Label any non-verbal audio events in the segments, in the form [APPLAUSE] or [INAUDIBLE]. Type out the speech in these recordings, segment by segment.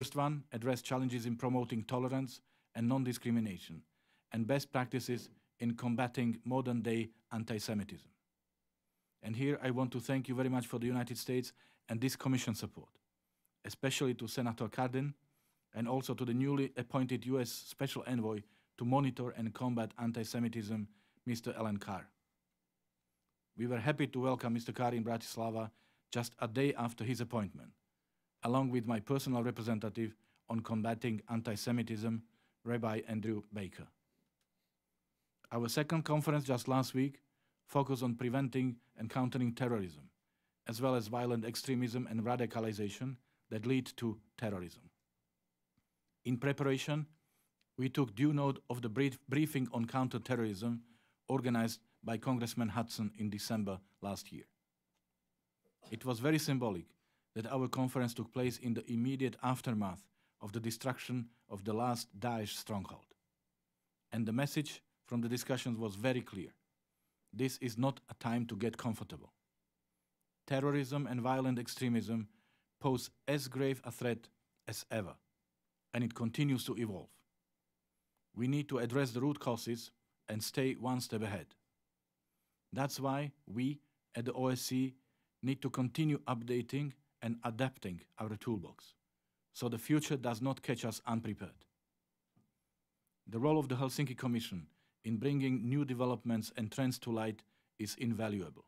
First one, address challenges in promoting tolerance and non-discrimination, and best practices in combating modern-day anti-Semitism. And here I want to thank you very much for the United States and this Commission support, especially to Senator Cardin and also to the newly appointed US Special Envoy to monitor and combat anti-Semitism, Mr. Elan Carr. We were happy to welcome Mr. Carr in Bratislava just a day after his appointment, along with my personal representative on combating anti-Semitism, Rabbi Andrew Baker. Our second conference just last week focused on preventing and countering terrorism, as well as violent extremism and radicalization that lead to terrorism. In preparation, we took due note of the brief briefing on counterterrorism organized by Congressman Hudson in December last year. It was very symbolic that our conference took place in the immediate aftermath of the destruction of the last Daesh stronghold. And the message from the discussions was very clear. This is not a time to get comfortable. Terrorism and violent extremism pose as grave a threat as ever, and it continues to evolve. We need to address the root causes and stay one step ahead. That's why we at the OSCE need to continue updating and adapting our toolbox so the future does not catch us unprepared. The role of the Helsinki Commission in bringing new developments and trends to light is invaluable.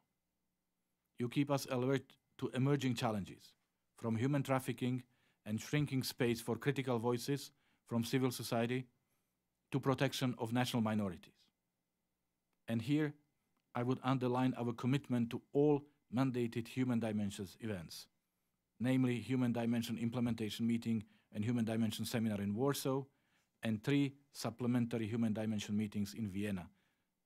You keep us alert to emerging challenges, from human trafficking and shrinking space for critical voices from civil society to protection of national minorities. And here, I would underline our commitment to all mandated Human Dimensions events, namely Human Dimension Implementation Meeting and Human Dimension Seminar in Warsaw, and three supplementary Human Dimension meetings in Vienna.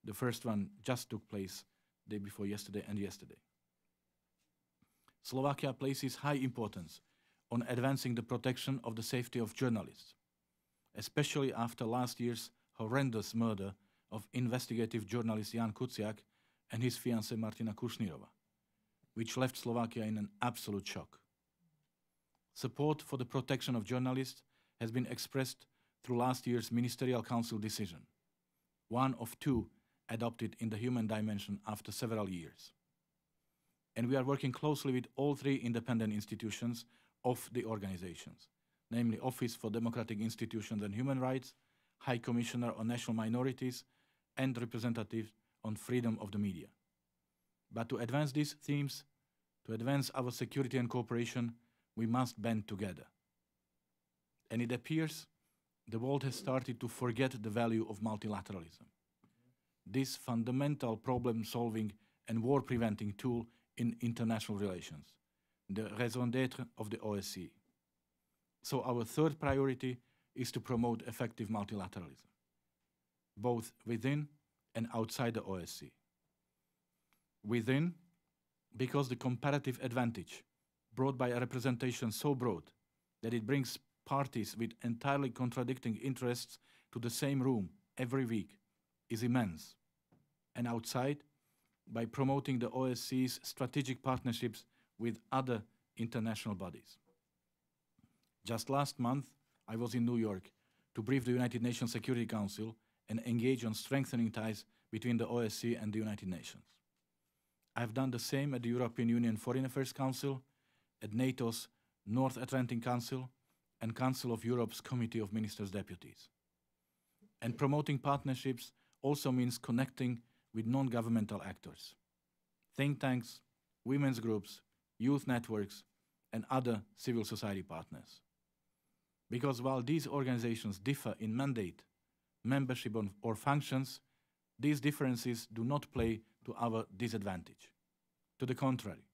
The first one just took place day before yesterday and yesterday. Slovakia places high importance on advancing the protection of the safety of journalists, especially after last year's horrendous murder of investigative journalist Jan Kuciak and his fiancée Martina Kushnirova, which left Slovakia in an absolute shock. Support for the protection of journalists has been expressed through last year's Ministerial Council decision, one of two adopted in the human dimension after several years. And we are working closely with all three independent institutions of the organizations, namely Office for Democratic Institutions and Human Rights, High Commissioner on National Minorities, and Representative on Freedom of the Media. But to advance these themes, to advance our security and cooperation, we must band together. And it appears the world has started to forget the value of multilateralism. This fundamental problem solving and war preventing tool in international relations, the raison d'etre of the OSCE. So, our third priority is to promote effective multilateralism, both within and outside the OSCE. Within, because the comparative advantage brought by a representation so broad that it brings parties with entirely contradicting interests to the same room every week is immense. And outside, by promoting the OSCE's strategic partnerships with other international bodies. Just last month, I was in New York to brief the United Nations Security Council and engage on strengthening ties between the OSCE and the United Nations. I've done the same at the European Union Foreign Affairs Council, at NATO's North Atlantic Council, and Council of Europe's Committee of Ministers Deputies. And promoting partnerships also means connecting with non-governmental actors, think tanks, women's groups, youth networks, and other civil society partners. Because while these organizations differ in mandate, membership, or functions, these differences do not play to our disadvantage. To the contrary,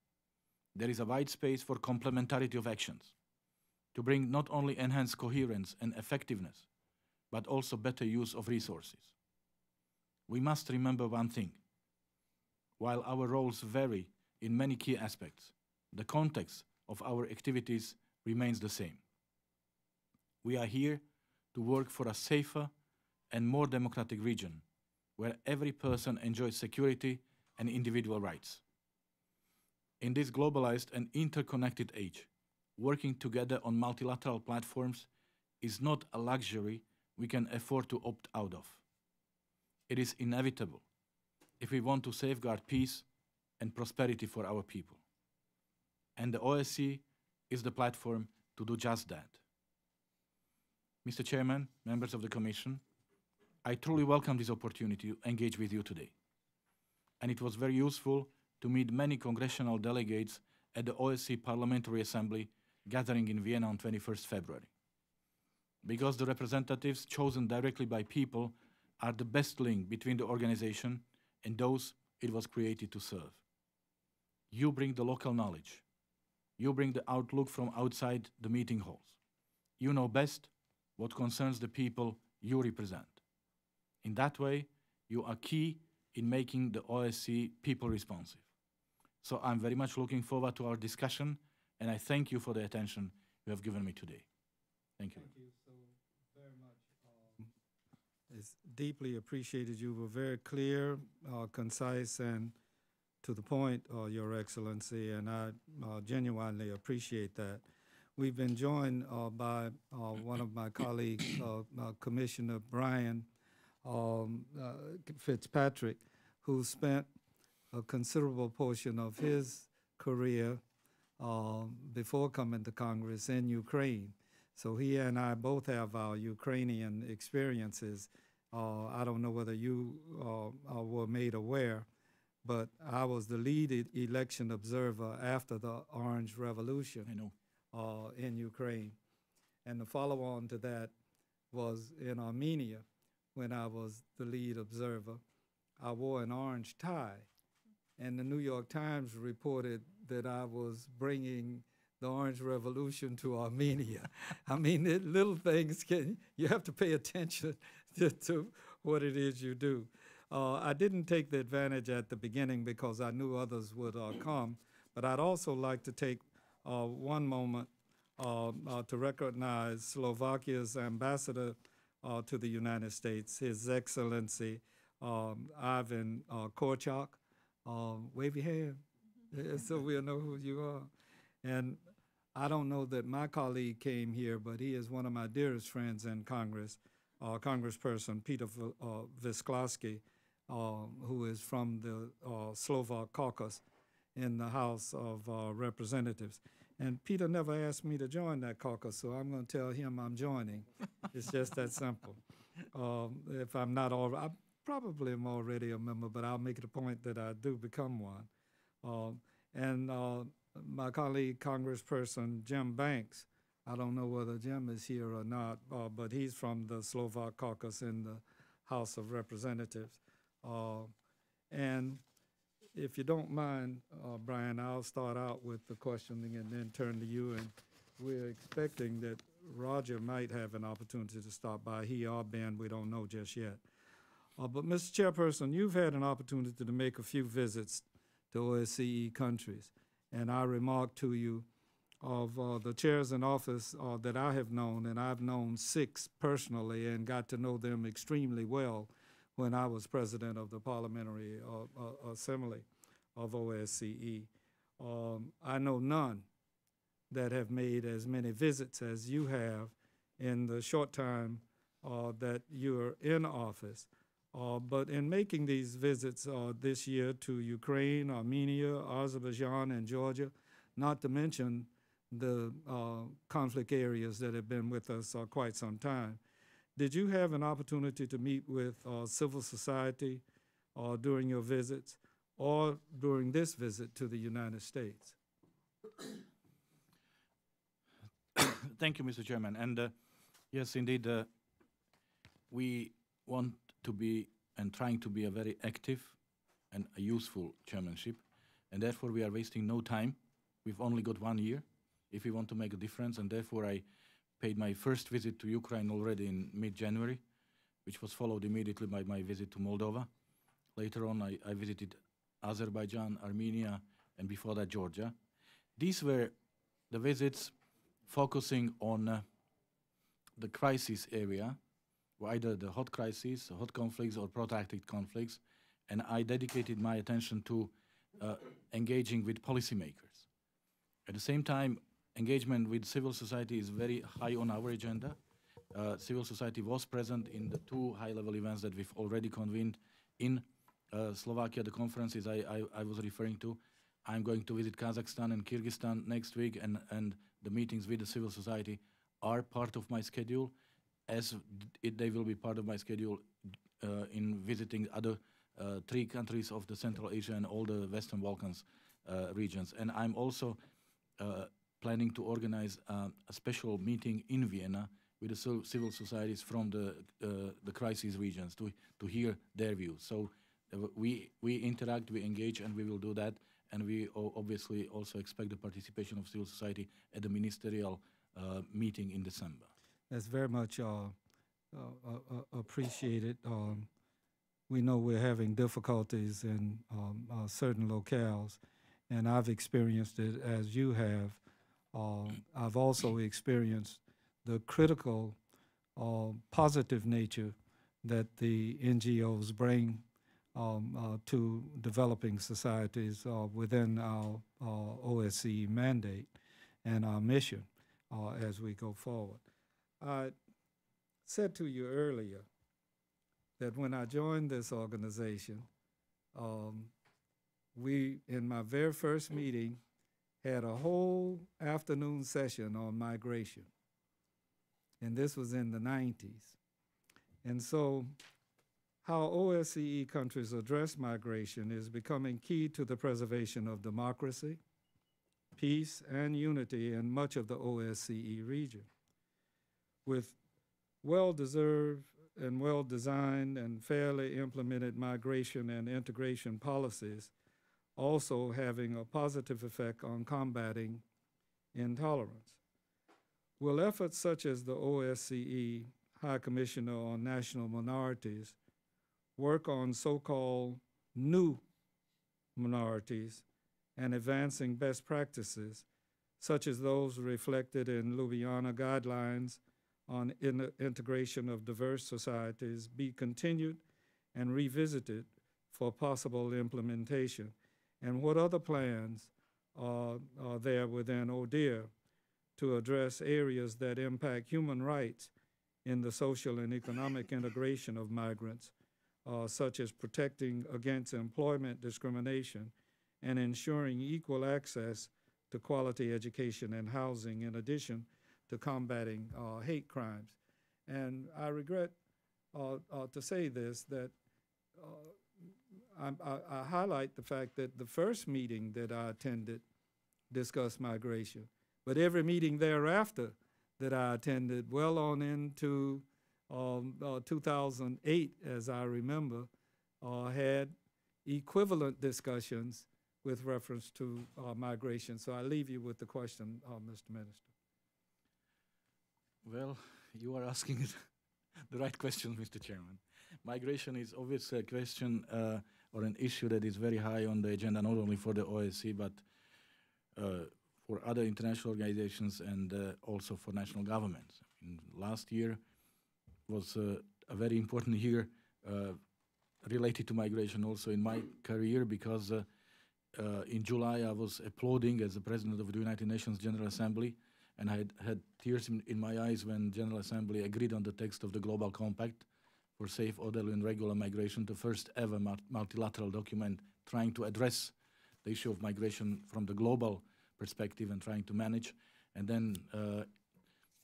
there is a wide space for complementarity of actions to bring not only enhanced coherence and effectiveness, but also better use of resources. We must remember one thing. While our roles vary in many key aspects, the context of our activities remains the same. We are here to work for a safer and more democratic region where every person enjoys security and individual rights. In this globalized and interconnected age, working together on multilateral platforms is not a luxury we can afford to opt out of. It is inevitable if we want to safeguard peace and prosperity for our people. And the OSCE is the platform to do just that. Mr. Chairman, members of the Commission, I truly welcome this opportunity to engage with you today. And it was very useful to meet many congressional delegates at the OSCE Parliamentary Assembly gathering in Vienna on 21st February. Because the representatives chosen directly by people are the best link between the organization and those it was created to serve. You bring the local knowledge. You bring the outlook from outside the meeting halls. You know best what concerns the people you represent. In that way, you are key in making the OSCE people responsive. So I'm very much looking forward to our discussion, and I thank you for the attention you have given me today. Thank you. Thank you so very much. Um, It's deeply appreciated. You were very clear, uh, concise, and to the point, uh, Your Excellency, and I uh, genuinely appreciate that. We've been joined uh, by uh, one of my colleagues, uh, Commissioner Brian um, Fitzpatrick, who spent a considerable portion of his career um, before coming to Congress in Ukraine. So he and I both have our Ukrainian experiences. Uh, I don't know whether you uh, uh, were made aware, but I was the lead election observer after the Orange Revolution I know. uh, in Ukraine. And the follow on to that was in Armenia when I was the lead observer. I wore an orange tie, and the New York Times reported that I was bringing the Orange Revolution to Armenia. I mean, it, little things can, you have to pay attention [LAUGHS] to, to what it is you do. Uh, I didn't take the advantage at the beginning because I knew others would uh, come, but I'd also like to take uh, one moment uh, uh, to recognize Slovakia's ambassador uh, to the United States, His Excellency um, Ivan Korčok. Um, wave your hand [LAUGHS] so we'll know who you are. And I don't know that my colleague came here, but he is one of my dearest friends in Congress, uh, Congressperson Peter V- uh, Visclosky, uh, who is from the uh, Slovak caucus in the House of uh, Representatives. And Peter never asked me to join that caucus, so I'm going to tell him I'm joining. it's just that simple. [LAUGHS] Um, if I'm not already, probably am already a member, but I'll make it a point that I do become one. Um, and uh, my colleague, Congressperson Jim Banks, I don't know whether Jim is here or not, uh, but he's from the Slovak caucus in the House of Representatives. Uh, and if you don't mind, uh, Brian, I'll start out with the questioning and then turn to you. And we're expecting that Roger might have an opportunity to stop by. He or Ben, we don't know just yet. Uh, but, Mr. Chairperson, you've had an opportunity to make a few visits to OSCE countries. And I remarked to you of uh, the chairs in office uh, that I have known, and I've known six personally and got to know them extremely well when I was president of the Parliamentary uh, uh, Assembly of OSCE. Um, I know none that have made as many visits as you have in the short time uh, that you're in office. Uh, but in making these visits uh, this year to Ukraine, Armenia, Azerbaijan, and Georgia, not to mention the uh, conflict areas that have been with us uh, quite some time, did you have an opportunity to meet with uh, civil society uh, during your visits or during this visit to the United States? [COUGHS] Thank you, Mr. Chairman. And yes, indeed, we want to be and trying to be a very active and a useful chairmanship, and therefore we are wasting no time. We've only got one year if we want to make a difference, and therefore I paid my first visit to Ukraine already in mid-January, which was followed immediately by my visit to Moldova. Later on, I, I visited Azerbaijan, Armenia, and before that, Georgia. These were the visits focusing on uh, the crisis area, either the hot crises, hot conflicts, or protracted conflicts, and I dedicated my attention to uh, engaging with policymakers. At the same time, engagement with civil society is very high on our agenda. Uh, civil society was present in the two high-level events that we've already convened in uh, Slovakia, the conferences I, I, I was referring to. I'm going to visit Kazakhstan and Kyrgyzstan next week, and, and the meetings with the civil society are part of my schedule, as it, they will be part of my schedule uh, in visiting other uh, three countries of the Central Asia and all the Western Balkans uh, regions. And I'm also uh, planning to organize uh, a special meeting in Vienna with the civil societies from the uh, the crisis regions to to hear their views. So uh, we we interact, we engage, and we will do that. And we obviously also expect the participation of civil society at the ministerial meeting in December. That's very much uh, uh, uh, uh, appreciated. Um, we know we're having difficulties in um, uh, certain locales, and I've experienced it as you have. Um, I've also experienced the critical, uh, positive nature that the NGOs bring um, uh, to developing societies uh, within our uh, OSCE mandate and our mission uh, as we go forward. I said to you earlier that when I joined this organization, um, we, in my very first meeting, had a whole afternoon session on migration. And this was in the 90s. And so, how OSCE countries address migration is becoming key to the preservation of democracy, peace, and unity in much of the OSCE region. With well deserved and well designed and fairly implemented migration and integration policies also having a positive effect on combating intolerance. Will efforts such as the OSCE High Commissioner on National Minorities work on so called new minorities and advancing best practices, such as those reflected in Ljubljana guidelines on in- integration of diverse societies, be continued and revisited for possible implementation? And what other plans are, are there within ODIHR to address areas that impact human rights in the social and economic [COUGHS] integration of migrants, uh, such as protecting against employment discrimination and ensuring equal access to quality education and housing, in addition to combating uh, hate crimes. And I regret uh, uh, to say this that uh, I, I, I highlight the fact that the first meeting that I attended discussed migration, but every meeting thereafter that I attended, well on into um, uh, 2008, as I remember, uh, had equivalent discussions with reference to uh, migration. So I leave you with the question, Mr. Minister. Well, [LAUGHS] you are asking [LAUGHS] the right question, Mr. Chairman. Migration is obviously a question uh, or an issue that is very high on the agenda, not only for the OSCE, but uh, for other international organizations and uh, also for national governments. Last year was uh, a very important [LAUGHS] year uh, related to migration also in my career because uh, in July I was applauding as the President of the United Nations General Assembly and I had, had tears in, in my eyes when General Assembly agreed on the text of the Global Compact for safe, orderly, and regular migration, the first ever mul- multilateral document trying to address the issue of migration from the global perspective and trying to manage. And then uh,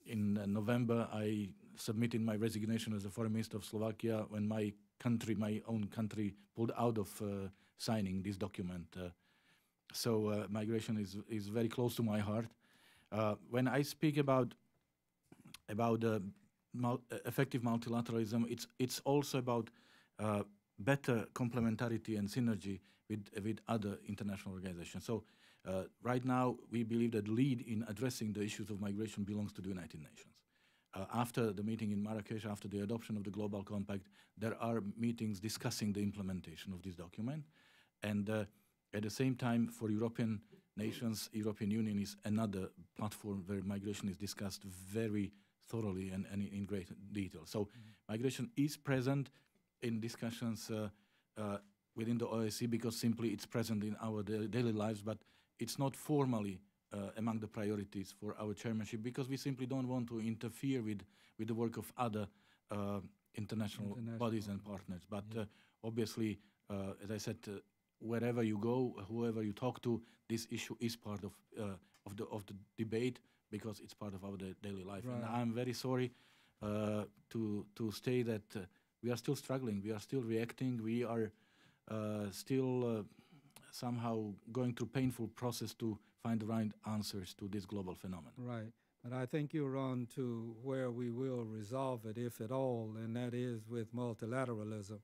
in uh, November, I submitted my resignation as the foreign minister of Slovakia when my country, my own country, pulled out of uh, signing this document. Uh, so uh, migration is, is very close to my heart. Uh, when I speak about about uh, mul- effective multilateralism, it's it's also about uh, better complementarity and synergy with with other international organizations. So uh, right now, we believe that the lead in addressing the issues of migration belongs to the United Nations. Uh, after the meeting in Marrakesh, after the adoption of the Global Compact, there are meetings discussing the implementation of this document, and uh, at the same time, for European nations, European Union is another platform where migration is discussed very thoroughly and, and in great detail. So migration is present in discussions uh, uh, within the OSCE because simply it's present in our da- daily lives, but it's not formally uh, among the priorities for our chairmanship because we simply don't want to interfere with, with the work of other uh, international, bodies and partners. But yeah. uh, obviously, uh, as I said, uh, wherever you go, whoever you talk to, this issue is part of uh, of the of the debate because it's part of our da- daily life. And I'm very sorry uh, to to say that uh, we are still struggling. We are still reacting. We are uh, still uh, somehow going through painful process to find the right answers to this global phenomenon. Right. But I think you're on to where we will resolve it, if at all, and that is with multilateralism.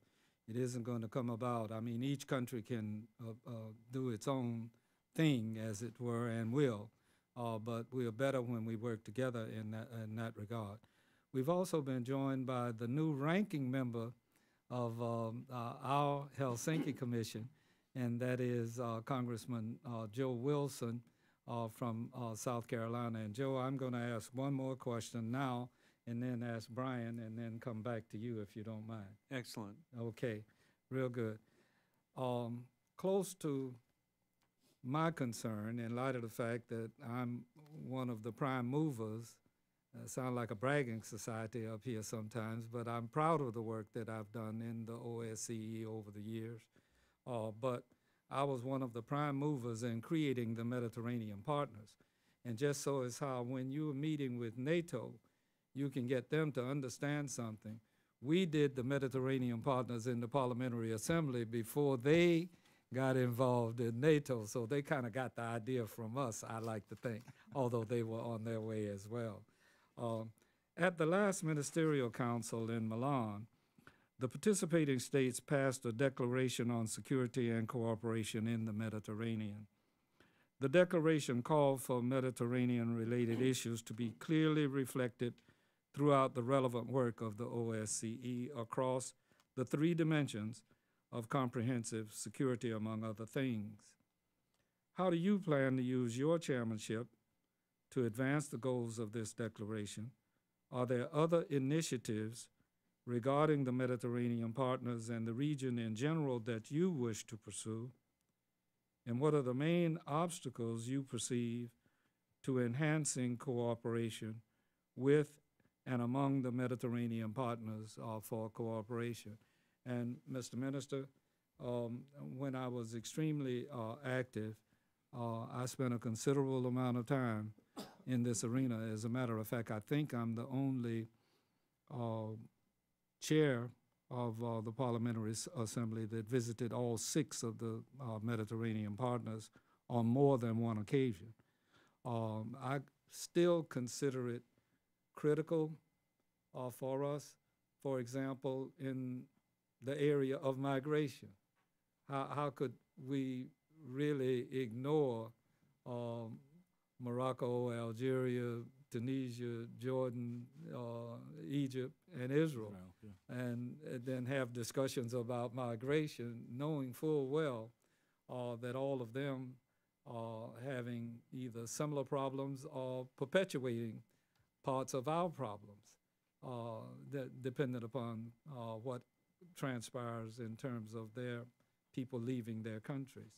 It isn't going to come about. I mean, each country can uh, uh, do its own thing, as it were, and will. Uh, but we are better when we work together in that, in that regard. We've also been joined by the new ranking member of um, uh, our Helsinki [COUGHS] Commission, and that is uh, Congressman uh, Joe Wilson uh, from uh, South Carolina. And Joe, I'm going to ask one more question now, and then ask Brian, and then come back to you if you don't mind. Excellent. Okay, real good. Um, close to my concern, in light of the fact that I'm one of the prime movers, uh, sound like a bragging society up here sometimes, but I'm proud of the work that I've done in the OSCE over the years. Uh, but I was one of the prime movers in creating the Mediterranean partners. And just so is how when you're meeting with NATO, you can get them to understand something. We did the Mediterranean partners in the Parliamentary Assembly before they got involved in NATO, so they kind of got the idea from us, I like to think, [LAUGHS] although they were on their way as well. Um, at the last Ministerial Council in Milan, the participating states passed a declaration on security and cooperation in the Mediterranean. The declaration called for Mediterranean related issues to be clearly reflected throughout the relevant work of the OSCE across the three dimensions of comprehensive security, among other things. How do you plan to use your chairmanship to advance the goals of this declaration? Are there other initiatives regarding the Mediterranean partners and the region in general that you wish to pursue? And what are the main obstacles you perceive to enhancing cooperation with and among the Mediterranean partners uh, for cooperation? And Mr. Minister, um, when I was extremely uh, active, uh, I spent a considerable amount of time in this arena. As a matter of fact, I think I'm the only uh, chair of uh, the Parliamentary Assembly that visited all six of the uh, Mediterranean partners on more than one occasion. Um, I still consider it critical uh, for us, for example, in the area of migration. How, how could we really ignore um, Morocco, Algeria, Tunisia, Jordan, uh, Egypt, and Israel? Israel, yeah. and uh, then have discussions about migration, knowing full well uh, that all of them are having either similar problems or perpetuating parts of our problems, uh, that dependent upon uh, what transpires in terms of their people leaving their countries.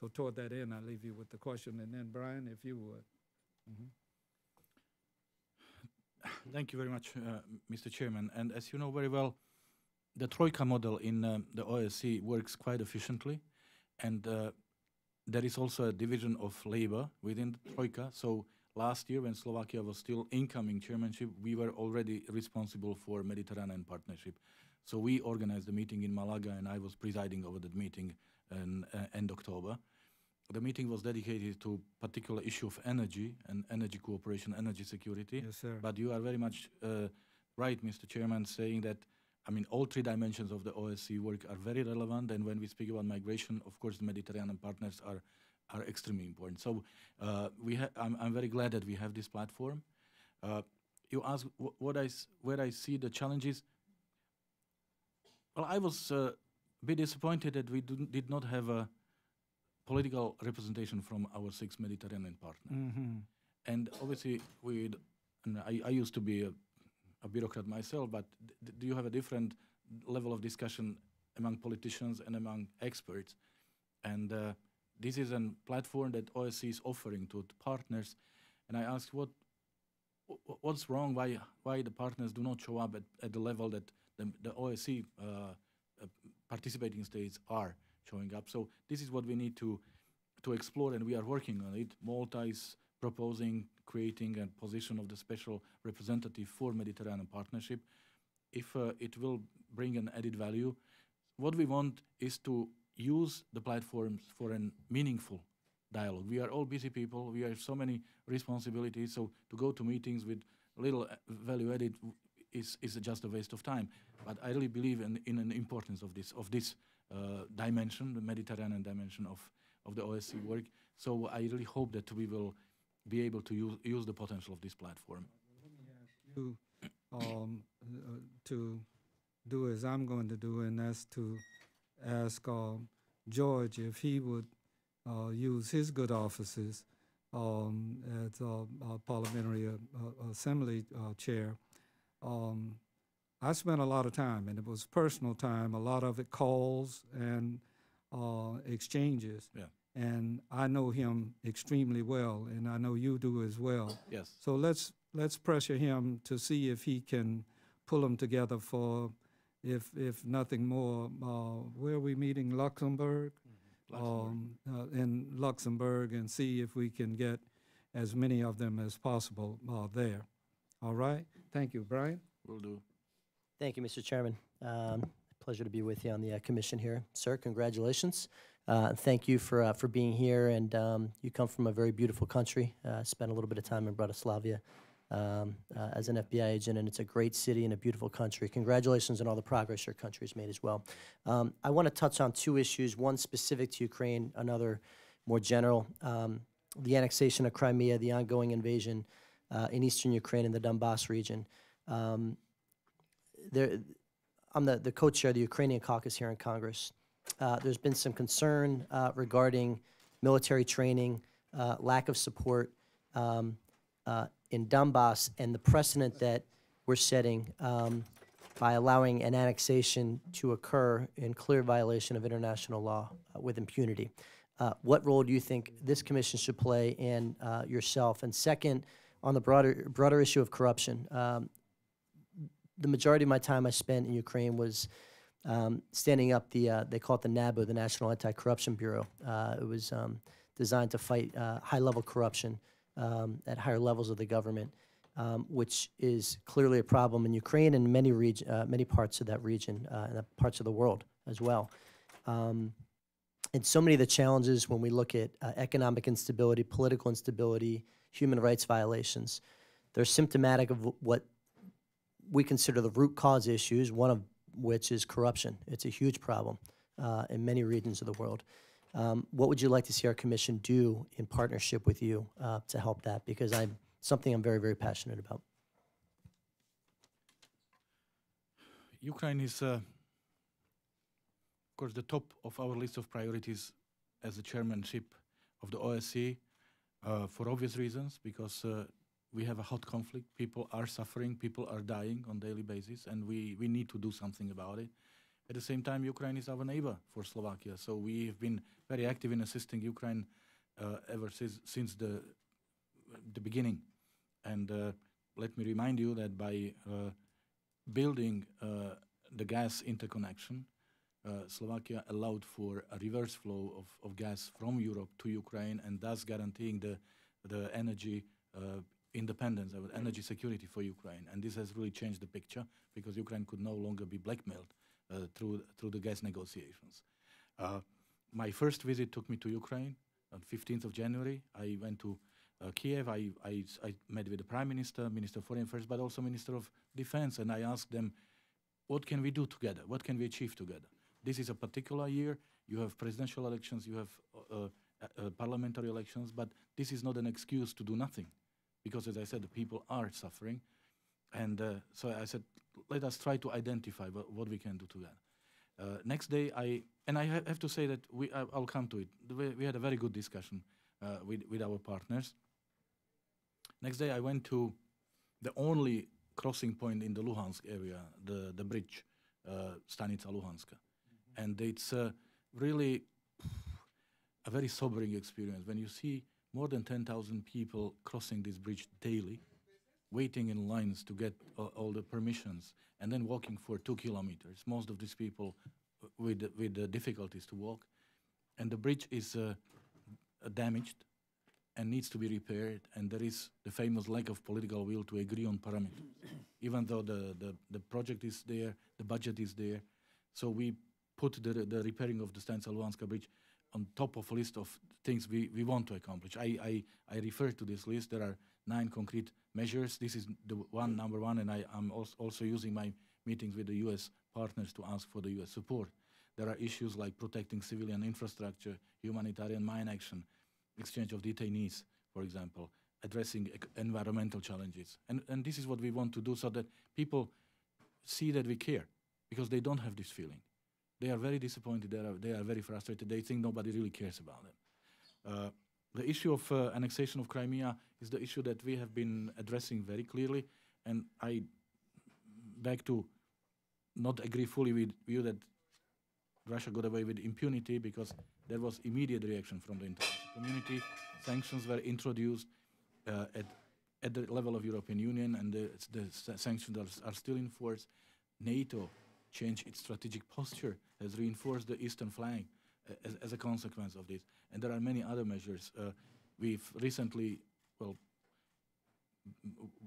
So toward that end, I leave you with the question, and then Brian, if you would. Mhm. Thank you very much, uh, Mr. Chairman. And as you know very well, the Troika model in um, the OSCE works quite efficiently, and uh, there is also a division of labor within the Troika. So last year, when Slovakia was still incoming chairmanship, we were already responsible for Mediterranean partnership. So we organized the meeting in Malaga, and I was presiding over that meeting in uh, end October. The meeting was dedicated to particular issue of energy and energy cooperation, energy security. Yes, sir. But you are very much uh, right, Mr. Chairman, saying that, I mean, all three dimensions of the OSCE work are very relevant. And when we speak about migration, of course, the Mediterranean partners are, are extremely important. So uh, we ha- I'm, I'm very glad that we have this platform. Uh, you ask wh- what I s- where I see the challenges. Well, I was uh, a bit disappointed that we did not have a political representation from our six Mediterranean partners. Mm-hmm. And obviously, we, and I, I used to be a, a bureaucrat myself, but d- do you have a different level of discussion among politicians and among experts? And uh, this is a platform that OSCE is offering to partners, and I asked what what's wrong, why why the partners do not show up at, at the level that the, the OSCE uh, uh, participating states are showing up. So this is what we need to to explore, and we are working on it. Malta is proposing creating a position of the special representative for Mediterranean partnership. If uh, it will bring an added value, what we want is to use the platforms for a meaningful dialogue. We are all busy people. We have so many responsibilities. So to go to meetings with little uh, value added is, is just a waste of time. But I really believe in, in an importance of this of this uh, dimension, the Mediterranean dimension of, of the OSCE work. So I really hope that we will be able to use, use the potential of this platform. you um, uh, to do as I'm going to do, and that's to ask um, George if he would uh, use his good offices um, as uh, uh, parliamentary uh, uh, assembly uh, chair. Um, I spent a lot of time, and it was personal time. A lot of it calls and uh, exchanges. Yeah. And I know him extremely well, and I know you do as well. Yes. So let's, let's pressure him to see if he can pull them together for, if, if nothing more, uh, where are we meeting, Luxembourg? Luxembourg. Um, uh, in Luxembourg and see if we can get as many of them as possible, uh, there. All right? Thank you, Brian? Will do. Thank you, Mr. Chairman. Um, Pleasure to be with you on the uh, commission here. Sir, congratulations. Uh, Thank you for, uh, for being here, and um, you come from a very beautiful country. Uh, Spent a little bit of time in Bratislava um, uh, as an FBI agent, and it's a great city and a beautiful country. Congratulations on all the progress your country has made as well. Um, I want to touch on two issues, one specific to Ukraine, another more general. Um, The annexation of Crimea, the ongoing invasion uh, in eastern Ukraine in the Donbass region. Um, there, I'm the, the co-chair of the Ukrainian caucus here in Congress. Uh, there's been some concern uh, regarding military training, uh, lack of support um, uh, in Donbass, and the precedent that we're setting um, by allowing an annexation to occur in clear violation of international law uh, with impunity. Uh, what role do you think this commission should play and uh, yourself? And second, on the broader broader issue of corruption, um, the majority of my time I spent in Ukraine was um, standing up the, uh, they call it the NABU, the National Anti-Corruption Bureau. Uh, it was um, designed to fight uh, high-level corruption um, at higher levels of the government, um, which is clearly a problem in Ukraine and many, reg- uh, many parts of that region uh, and parts of the world as well. Um, and so many of the challenges when we look at uh, economic instability, political instability, human rights violations, they're symptomatic of what we consider the root cause issues, one of which is corruption. It's a huge problem uh, in many regions of the world. Um, what would you like to see our commission do in partnership with you uh, to help that? Because I'm something I'm very, very passionate about. Ukraine is, uh, of course, the top of our list of priorities as the chairmanship of the OSCE uh, for obvious reasons, because uh, we have a hot conflict. People are suffering, people are dying on daily basis, and we, we need to do something about it. At the same time, Ukraine is our neighbor for Slovakia, so we have been very active in assisting Ukraine uh, ever since, since the, the beginning. And uh, let me remind you that by uh, building the gas interconnection, Slovakia allowed for a reverse flow of, of gas from Europe to Ukraine and thus guaranteeing the, the energy independence, uh, energy security for Ukraine. And this has really changed the picture because Ukraine could no longer be blackmailed uh, through, through the gas negotiations. Uh, my first visit took me to Ukraine on 15th of January. I went to uh, Kiev. I, I, I met with the Prime Minister, Minister of Foreign Affairs, but also Minister of Defense, and I asked them, what can we do together? What can we achieve together? This is a particular year. You have presidential elections, you have uh, uh, uh, parliamentary elections, but this is not an excuse to do nothing, because as I said, the people are suffering, and uh, so I said, let us try to identify what, what we can do together. Uh, next day, I and I ha- have to say that we I, I'll come to it. Way- We had a very good discussion uh, with with our partners. Next day, I went to the only crossing point in the Luhansk area, the the bridge, uh, Stanica Luhanska, and it's uh, really a very sobering experience when you see more than 10,000 people crossing this bridge daily, waiting in lines to get uh, all the permissions, and then walking for two kilometers. Most of these people uh, with with uh, difficulties to walk, and the bridge is uh, uh, damaged and needs to be repaired. And there is the famous lack of political will to agree on parameters, [CLEARS THROAT] even though the, the the project is there, the budget is there. So we put the the repairing of the Stanica Bridge on top of a list of things we, we want to accomplish. I, I, I refer to this list. There are nine concrete measures. This is the one, number one, and I am also, using my meetings with the U.S. partners to ask for the U.S. support. There are issues like protecting civilian infrastructure, humanitarian mine action, exchange of detainees, for example, addressing environmental challenges. And, and this is what we want to do so that people see that we care, because they don't have this feeling. They are very disappointed. They are, they are very frustrated. They think nobody really cares about them. Uh, the issue of uh, annexation of Crimea is the issue that we have been addressing very clearly, and I beg to not agree fully with you that Russia got away with impunity because there was immediate reaction from the international community. Sanctions were introduced uh, at, at the level of European Union, and the, the sanctions are, are still in force. NATO changed its strategic posture, has reinforced the eastern flank as, as a consequence of this. And there are many other measures. Uh, we've recently, well,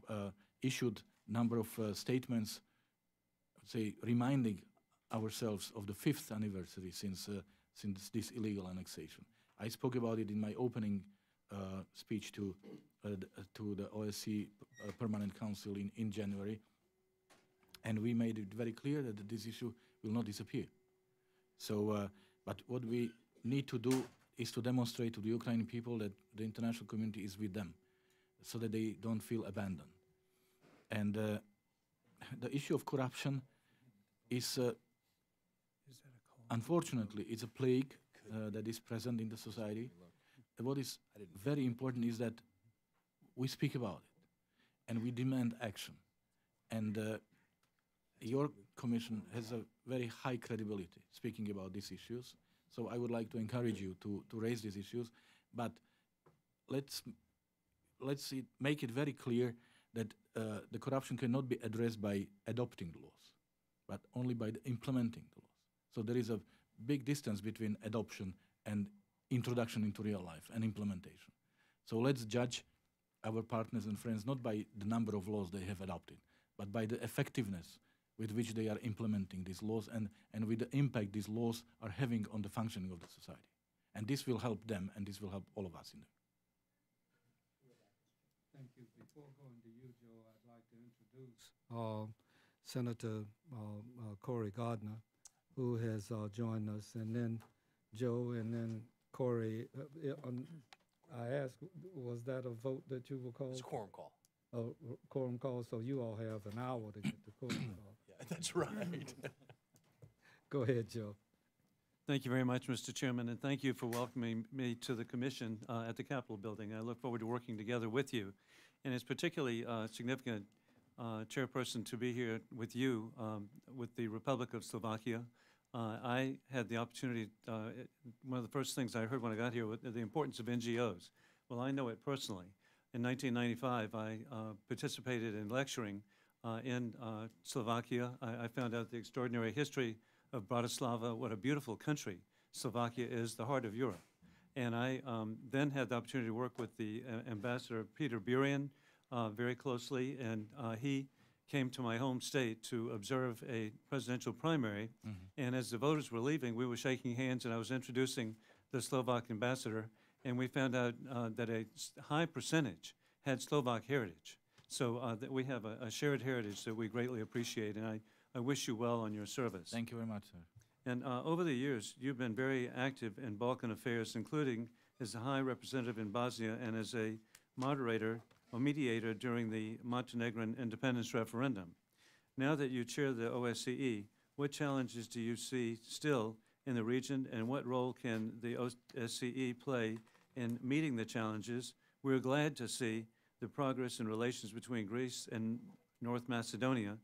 uh, issued number of uh, statements, say, reminding ourselves of the fifth anniversary since uh, since this illegal annexation. I spoke about it in my opening uh, speech to uh, to the OSCE Permanent Council in, in January, and we made it very clear that this issue will not disappear. So, but what we need to do is to demonstrate to the Ukrainian people that the international community is with them, so that they don't feel abandoned. And uh, the issue of corruption is, uh, unfortunately, it's a plague uh, that is present in the society. And what is very important is that we speak about it and we demand action. And uh, your commission has a very high credibility speaking about these issues. So I would like to encourage you to, to raise these issues. But let's, let's see, make it very clear that uh, the corruption cannot be addressed by adopting the laws, but only by the implementing the laws. So there is a big distance between adoption and introduction into real life and implementation. So let's judge our partners and friends not by the number of laws they have adopted, but by the effectiveness with which they are implementing these laws and, and with the impact these laws are having on the functioning of the society. And this will help them and this will help all of us in the Thank you. Before going to you, Joe, I'd like to introduce uh, Senator uh, uh, Cory Gardner, who has uh, joined us, and then Joe, and then Cory. Uh, um, I asked, was that a vote that you were called? It's a quorum call. A quorum call, so you all have an hour to get the quorum call. Yeah, [LAUGHS] that's right. Go ahead, Joe. Thank you very much, Mr. Chairman, and thank you for welcoming me to the commission uh, at the Capitol Building. I look forward to working together with you. And it's particularly uh, significant, uh, Chairperson, to be here with you um, with the Republic of Slovakia. Uh, I had the opportunity, uh, it- one of the first things I heard when I got here was the importance of NGOs. Well, I know it personally. In 1995, I uh, participated in lecturing uh, in uh, Slovakia. I, I found out the extraordinary history of Bratislava, what a beautiful country Slovakia is, the heart of Europe. And I um, then had the opportunity to work with the uh, ambassador Peter Burian uh, very closely, and uh, he came to my home state to observe a presidential primary. And as the voters were leaving, we were shaking hands, and I was introducing the Slovak ambassador, and we found out uh, that a high percentage had Slovak heritage. So uh, we have a, a shared heritage that we greatly appreciate, and I, I wish you well on your service. Thank you very much, sir. And uh, over the years, you've been very active in Balkan affairs, including as a high representative in Bosnia and as a moderator or mediator during the Montenegrin independence referendum. Now that you chair the OSCE, what challenges do you see still in the region, and what role can the OSCE play in meeting the challenges? We're glad to see the progress in relations between Greece and North Macedonia,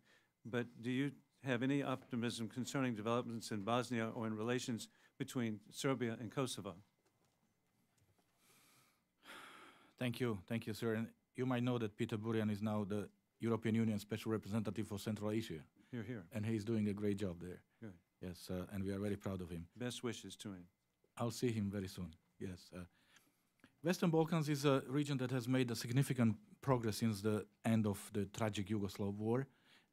but do you have any optimism concerning developments in Bosnia or in relations between Serbia and Kosovo? Thank you, thank you, sir. And you might know that Peter Burian is now the European Union Special Representative for Central Asia, Here, here. and he's doing a great job there. Good. Yes, uh, and we are very proud of him. Best wishes to him. I'll see him very soon. Yes. Uh, Western Balkans is a region that has made a significant progress since the end of the tragic Yugoslav war,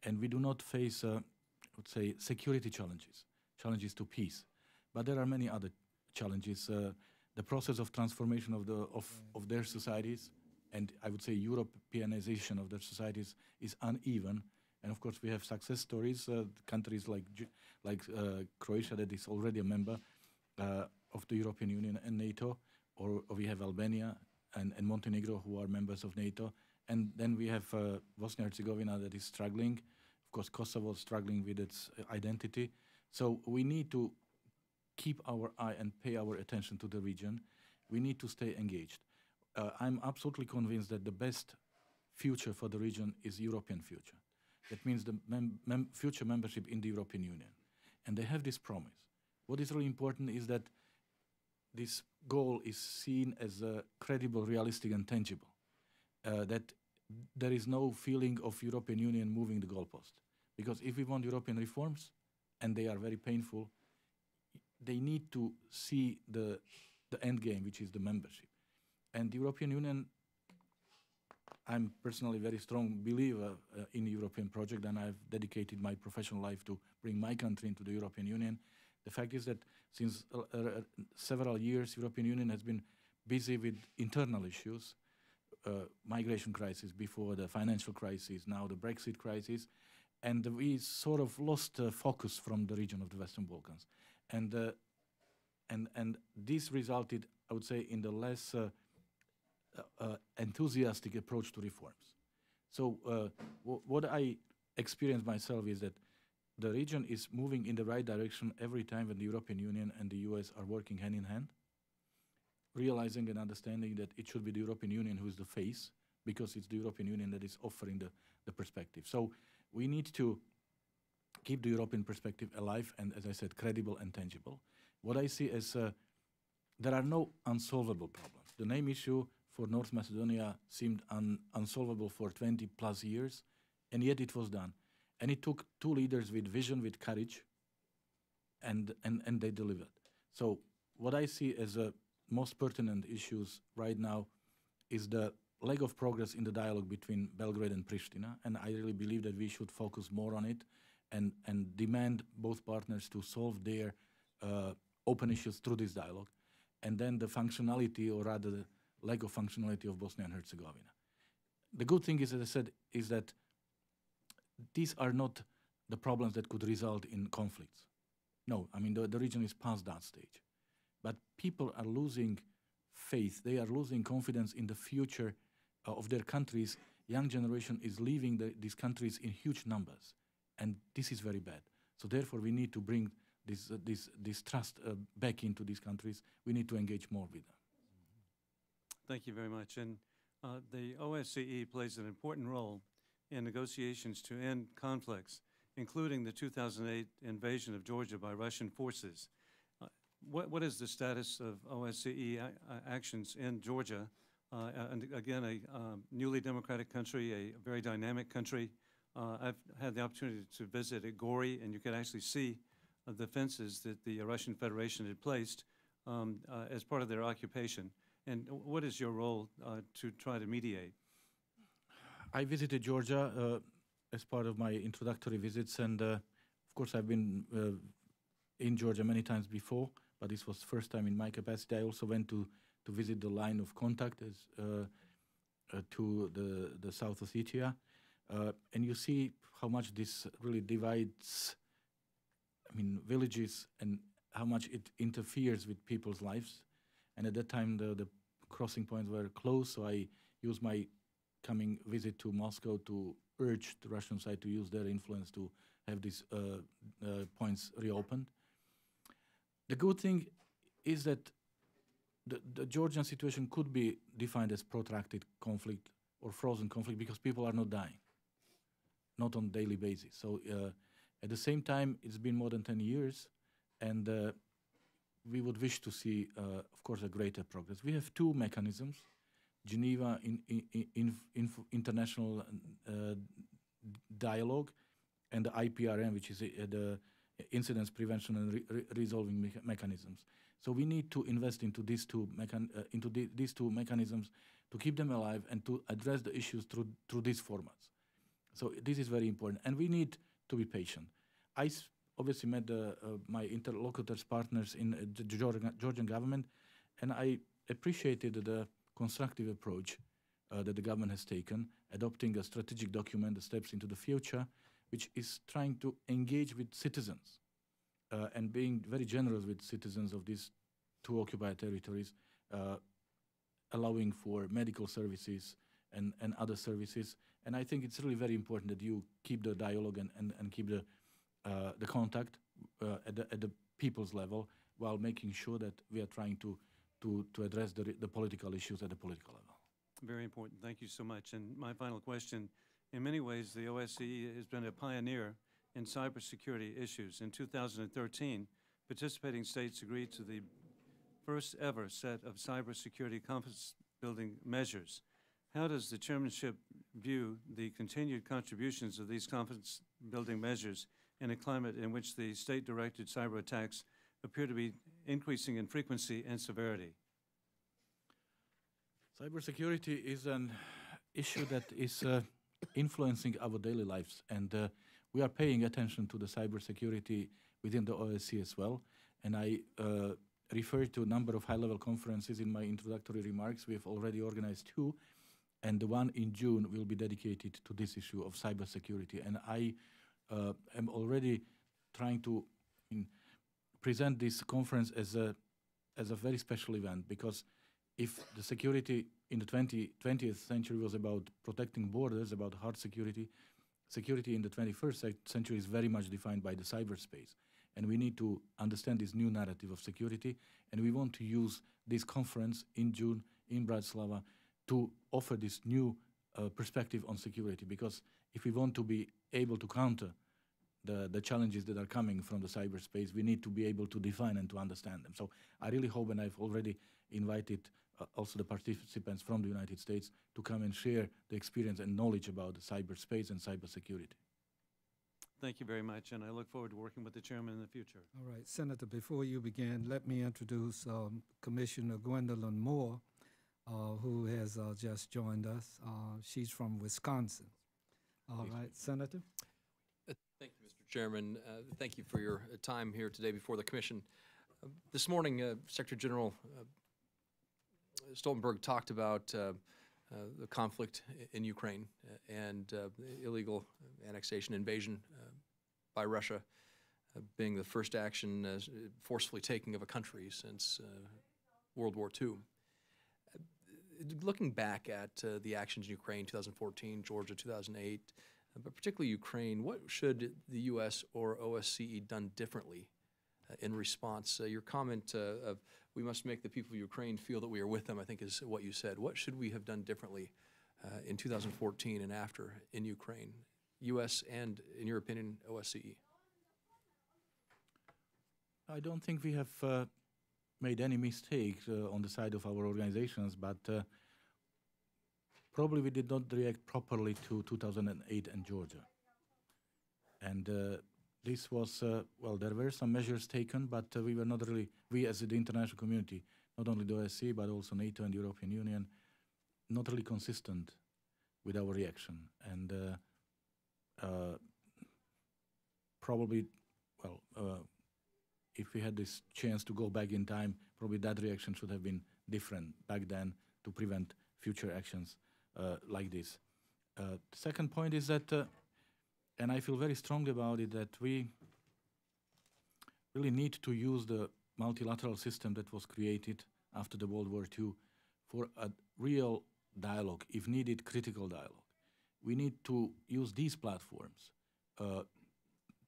and we do not face, uh, I would say, security challenges, challenges to peace, but there are many other challenges. Uh, the process of transformation of the of, of their societies, and I would say Europeanization of their societies, is uneven. And of course, we have success stories. Uh, countries like like uh, Croatia, that is already a member uh, of the European Union and NATO, or, or we have Albania and, and Montenegro, who are members of NATO. And then we have uh, Bosnia Herzegovina that is struggling. Of course, Kosovo is struggling with its uh, identity. So we need to keep our eye and pay our attention to the region. We need to stay engaged. Uh, I'm absolutely convinced that the best future for the region is European future. That means the mem- mem- future membership in the European Union. And they have this promise. What is really important is that this goal is seen as uh, credible, realistic, and tangible. Uh, that there is no feeling of European Union moving the goalpost. Because if we want European reforms, and they are very painful, they need to see the, the end game, which is the membership. And the European Union, I'm personally a very strong believer uh, in the European project, and I've dedicated my professional life to bring my country into the European Union. The fact is that since uh, uh, several years, European Union has been busy with internal issues, uh, migration crisis before the financial crisis, now the Brexit crisis, and we sort of lost focus from the region of the Western Balkans, and and and this resulted, I would say, in the less enthusiastic approach to reforms. So what I experienced myself is that the region is moving in the right direction every time when the European Union and the US are working hand in hand, realizing and understanding that it should be the European Union who is the face, because it's the European Union that is offering the, the perspective. So we need to keep the European perspective alive and, as I said, credible and tangible. What I see as uh, there are no unsolvable problems. The name issue for North Macedonia seemed un- unsolvable for 20 plus years, and yet it was done. And it took two leaders with vision, with courage, and, and, and they delivered. So, what I see as the most pertinent issues right now is the lack of progress in the dialogue between Belgrade and Pristina, and I really believe that we should focus more on it and, and demand both partners to solve their uh, open issues through this dialogue, and then the functionality, or rather the lack of functionality of Bosnia and Herzegovina. The good thing is, as I said, is that these are not the problems that could result in conflicts. No, I mean, the, the region is past that stage. But people are losing faith, they are losing confidence in the future uh, of their countries. Young generation is leaving the, these countries in huge numbers, and this is very bad. So therefore, we need to bring this, uh, this, this trust uh, back into these countries. We need to engage more with them. Thank you very much. And uh, the OSCE plays an important role in negotiations to end conflicts, including the 2008 invasion of Georgia by Russian forces. Uh, What, what is the status of OSCE actions in Georgia? Uh, And again, a um, newly democratic country, a very dynamic country. Uh, I've had the opportunity to visit at Gori, and you could actually see uh, the fences that the Russian Federation had placed um, uh, as part of their occupation. And what is your role uh, to try to mediate? I visited Georgia uh, as part of my introductory visits, and uh, of course, I've been uh, in Georgia many times before, but this was first time in my capacity. I also went to, to visit the line of contact as, uh, uh, to the, the South Ossetia, uh, and you see how much this really divides, I mean, villages and how much it interferes with people's lives. And at that time, the, the crossing points were closed, so I used my coming visit to Moscow to urge the Russian side to use their influence to have these uh, uh, points reopened. The good thing is that the, the Georgian situation could be defined as protracted conflict or frozen conflict because people are not dying, not on daily basis. So uh, at the same time, it's been more than 10 years, and uh, we would wish to see, uh, of course, a greater progress. We have two mechanisms Geneva in, in, in, inf- International uh, Dialogue, and the IPRM, which is uh, the Incidents Prevention and re- re- Resolving mecha- Mechanisms. So we need to invest into these two mechan- uh, into the, these two mechanisms to keep them alive and to address the issues through through these formats. So this is very important, and we need to be patient. I obviously met the, uh, my interlocutors, partners in uh, the Georgian, Georgian government, and I appreciated the constructive approach uh, that the government has taken, adopting a strategic document, the steps into the future, which is trying to engage with citizens uh, and being very generous with citizens of these two occupied territories, uh, allowing for medical services and, and other services. And I think it's really very important that you keep the dialogue and, and, and keep the, uh, the contact uh, at, the, at the people's level while making sure that we are trying to, to, to address the, the political issues at the political level. Very important. Thank you so much. And my final question, in many ways, the OSCE has been a pioneer in cybersecurity issues. In 2013, participating states agreed to the first ever set of cybersecurity confidence building measures. How does the chairmanship view the continued contributions of these confidence building measures in a climate in which the state directed cyber attacks appear to be increasing in frequency and severity? Cybersecurity is an issue that is uh, influencing our daily lives, and uh, we are paying attention to the cybersecurity within the OSCE as well. And I uh, referred to a number of high-level conferences in my introductory remarks. We have already organized two, and the one in June will be dedicated to this issue of cybersecurity. And I uh, am already trying to in, present this conference as a as a very special event because if the security in the 20, 20th century was about protecting borders, about hard security, security in the 21st century is very much defined by the cyberspace. And we need to understand this new narrative of security. And we want to use this conference in June in Bratislava to offer this new uh, perspective on security. Because if we want to be able to counter the, the challenges that are coming from the cyberspace, we need to be able to define and to understand them. So I really hope, and I've already invited uh, also the participants from the United States to come and share the experience and knowledge about the cyberspace and cybersecurity. Thank you very much, and I look forward to working with the chairman in the future. All right, Senator, before you begin, let me introduce um, Commissioner Gwendolyn Moore, uh, who has uh, just joined us. Uh, She's from Wisconsin. All Please. right, Senator? Chairman. Uh, Thank you for your uh, time here today before the commission. Uh, This morning, uh, Secretary General uh, Stoltenberg talked about uh, the conflict in Ukraine and illegal annexation, invasion by Russia being the first action forcefully taking of a country since World War II. Looking back at uh, the actions in Ukraine, 2014, Georgia, 2008, uh, but particularly Ukraine, what should the U.S. or OSCE done differently uh, in response? Uh, your comment uh, of we must make the people of Ukraine feel that we are with them, I think, is what you said. What should we have done differently uh, in 2014 and after in Ukraine, U.S. and, in your opinion, OSCE? I don't think we have uh, made any mistakes uh, on the side of our organizations, but probably we did not react properly to 2008 and Georgia. And uh, this was, uh, well, there were some measures taken, but uh, we were not really, we as the international community, not only the OSCE, but also NATO and the European Union, not really consistent with our reaction. And uh, uh, probably, well, uh, if we had this chance to go back in time, probably that reaction should have been different back then to prevent future actions like this. Uh, the second point is that, uh, and I feel very strongly about it, that we really need to use the multilateral system that was created after the World War II for a real dialogue, if needed, critical dialogue. We need to use these platforms uh,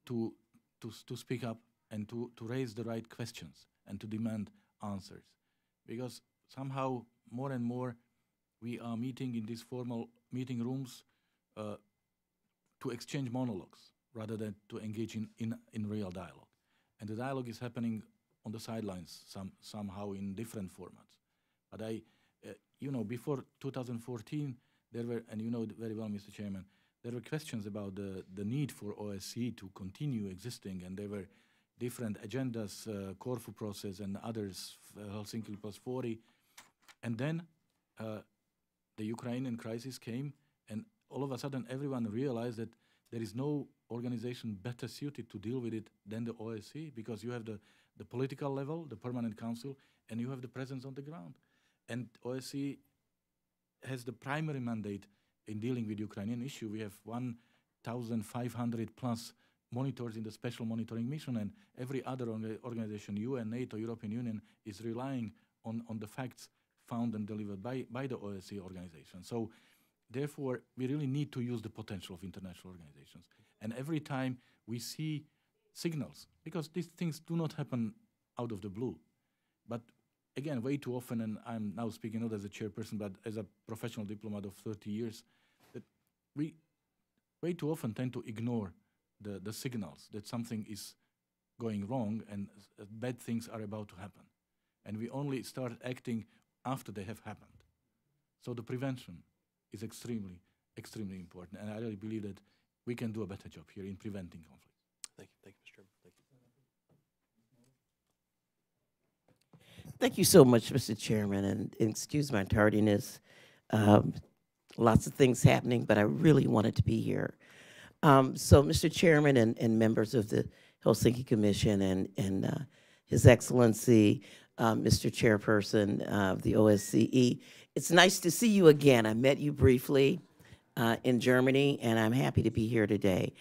to, to, to speak up and to, to raise the right questions and to demand answers. Because somehow, more and more, we are meeting in these formal meeting rooms uh, to exchange monologues rather than to engage in, in, in real dialogue. And the dialogue is happening on the sidelines some, somehow in different formats. But I uh, you know, before 2014, there were, and you know very well, Mr. Chairman, there were questions about the, the need for OSCE to continue existing, and there were different agendas, uh, Corfu process and others, Helsinki plus 40. And then uh, the Ukrainian crisis came, and all of a sudden everyone realized that there is no organization better suited to deal with it than the OSCE because you have the, the political level, the permanent council, and you have the presence on the ground. And OSCE has the primary mandate in dealing with the Ukrainian issue. We have 1,500 plus monitors in the special monitoring mission, and every other orga- organization, UN, NATO, European Union, is relying on, on the facts found and delivered by, by the OSCE organization. So, therefore, we really need to use the potential of international organizations. And every time we see signals, because these things do not happen out of the blue, but again, way too often, and I'm now speaking not as a chairperson, but as a professional diplomat of 30 years, that we way too often tend to ignore the, the signals that something is going wrong and uh, bad things are about to happen. And we only start acting after they have happened. So the prevention is extremely, extremely important. And I really believe that we can do a better job here in preventing conflict. Thank you, thank you, Mr. Chairman. Thank you. Thank you so much, Mr. Chairman, and and excuse my tardiness. Um, Lots of things happening, but I really wanted to be here. Um, So, Mr. Chairman and, and members of the Helsinki Commission and, and uh, His Excellency, uh, Mr. Chairperson of the OSCE, it's nice to see you again. I met you briefly uh, in Germany, and I'm happy to be here today.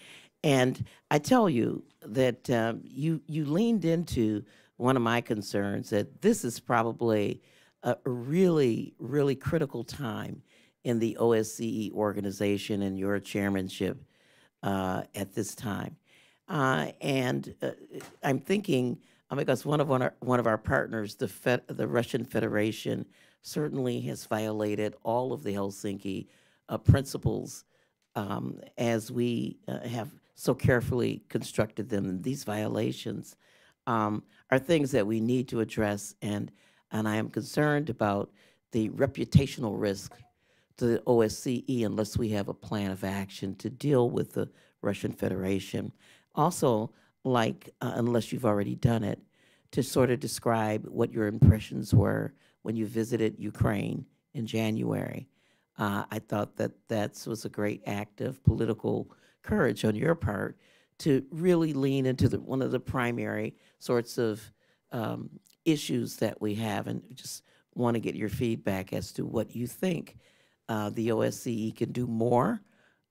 And I tell you that um, you you leaned into one of my concerns that this is probably a really really critical time in the OSCE organization and your chairmanship uh, at this time. Uh, and uh, I'm thinking uh, because one of one, one of our partners, the Fed, the Russian Federation, certainly has violated all of the Helsinki uh, principles um, as we uh, have so carefully constructed them. And these violations um, are things that we need to address, and and I am concerned about the reputational risk to the OSCE unless we have a plan of action to deal with the Russian Federation. Also, like uh, unless you've already done it, to sort of describe what your impressions were when you visited Ukraine in January. Uh, I thought that that was a great act of political courage on your part to really lean into the, one of the primary sorts of um, issues that we have, and just want to get your feedback as to what you think uh, the OSCE can do more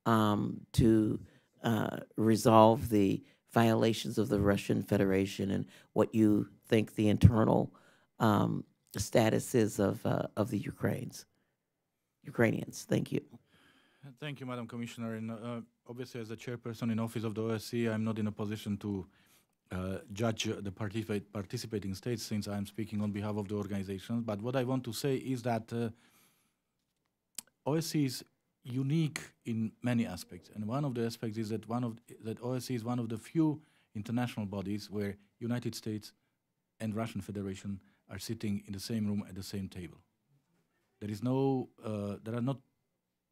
um, to uh, resolve the violations of the Russian Federation, and what you think the internal um, status is of uh, of the Ukraines, Ukrainians. Thank you. Thank you, Madam Commissioner. And uh, obviously, as the chairperson in office of the OSCE, I'm not in a position to uh, judge the participate, participating states since I'm speaking on behalf of the organization. But what I want to say is that uh, unique in many aspects, and one of the aspects is that one of that OSCE is one of the few international bodies where United States and Russian Federation are sitting in the same room at the same table. There is no, uh, there are not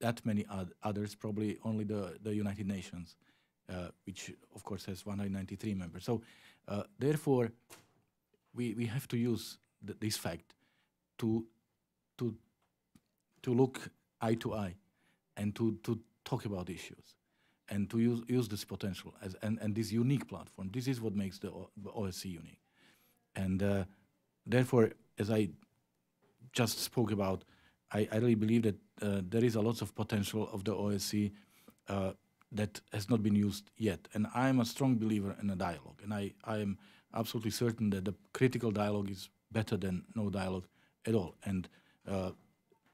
that many oth- others, probably only the, the United Nations, uh, which of course has 193 members. So uh, therefore, we, we have to use th- this fact to, to, to look eye to eye and to, to talk about issues and to use, use this potential as, and, and this unique platform. This is what makes the, o- the OSCE unique. And uh, therefore, as I just spoke about, I, I really believe that uh, there is a lot of potential of the OSCE uh, that has not been used yet. And I am a strong believer in a dialogue. And I, I am absolutely certain that the critical dialogue is better than no dialogue at all. And uh,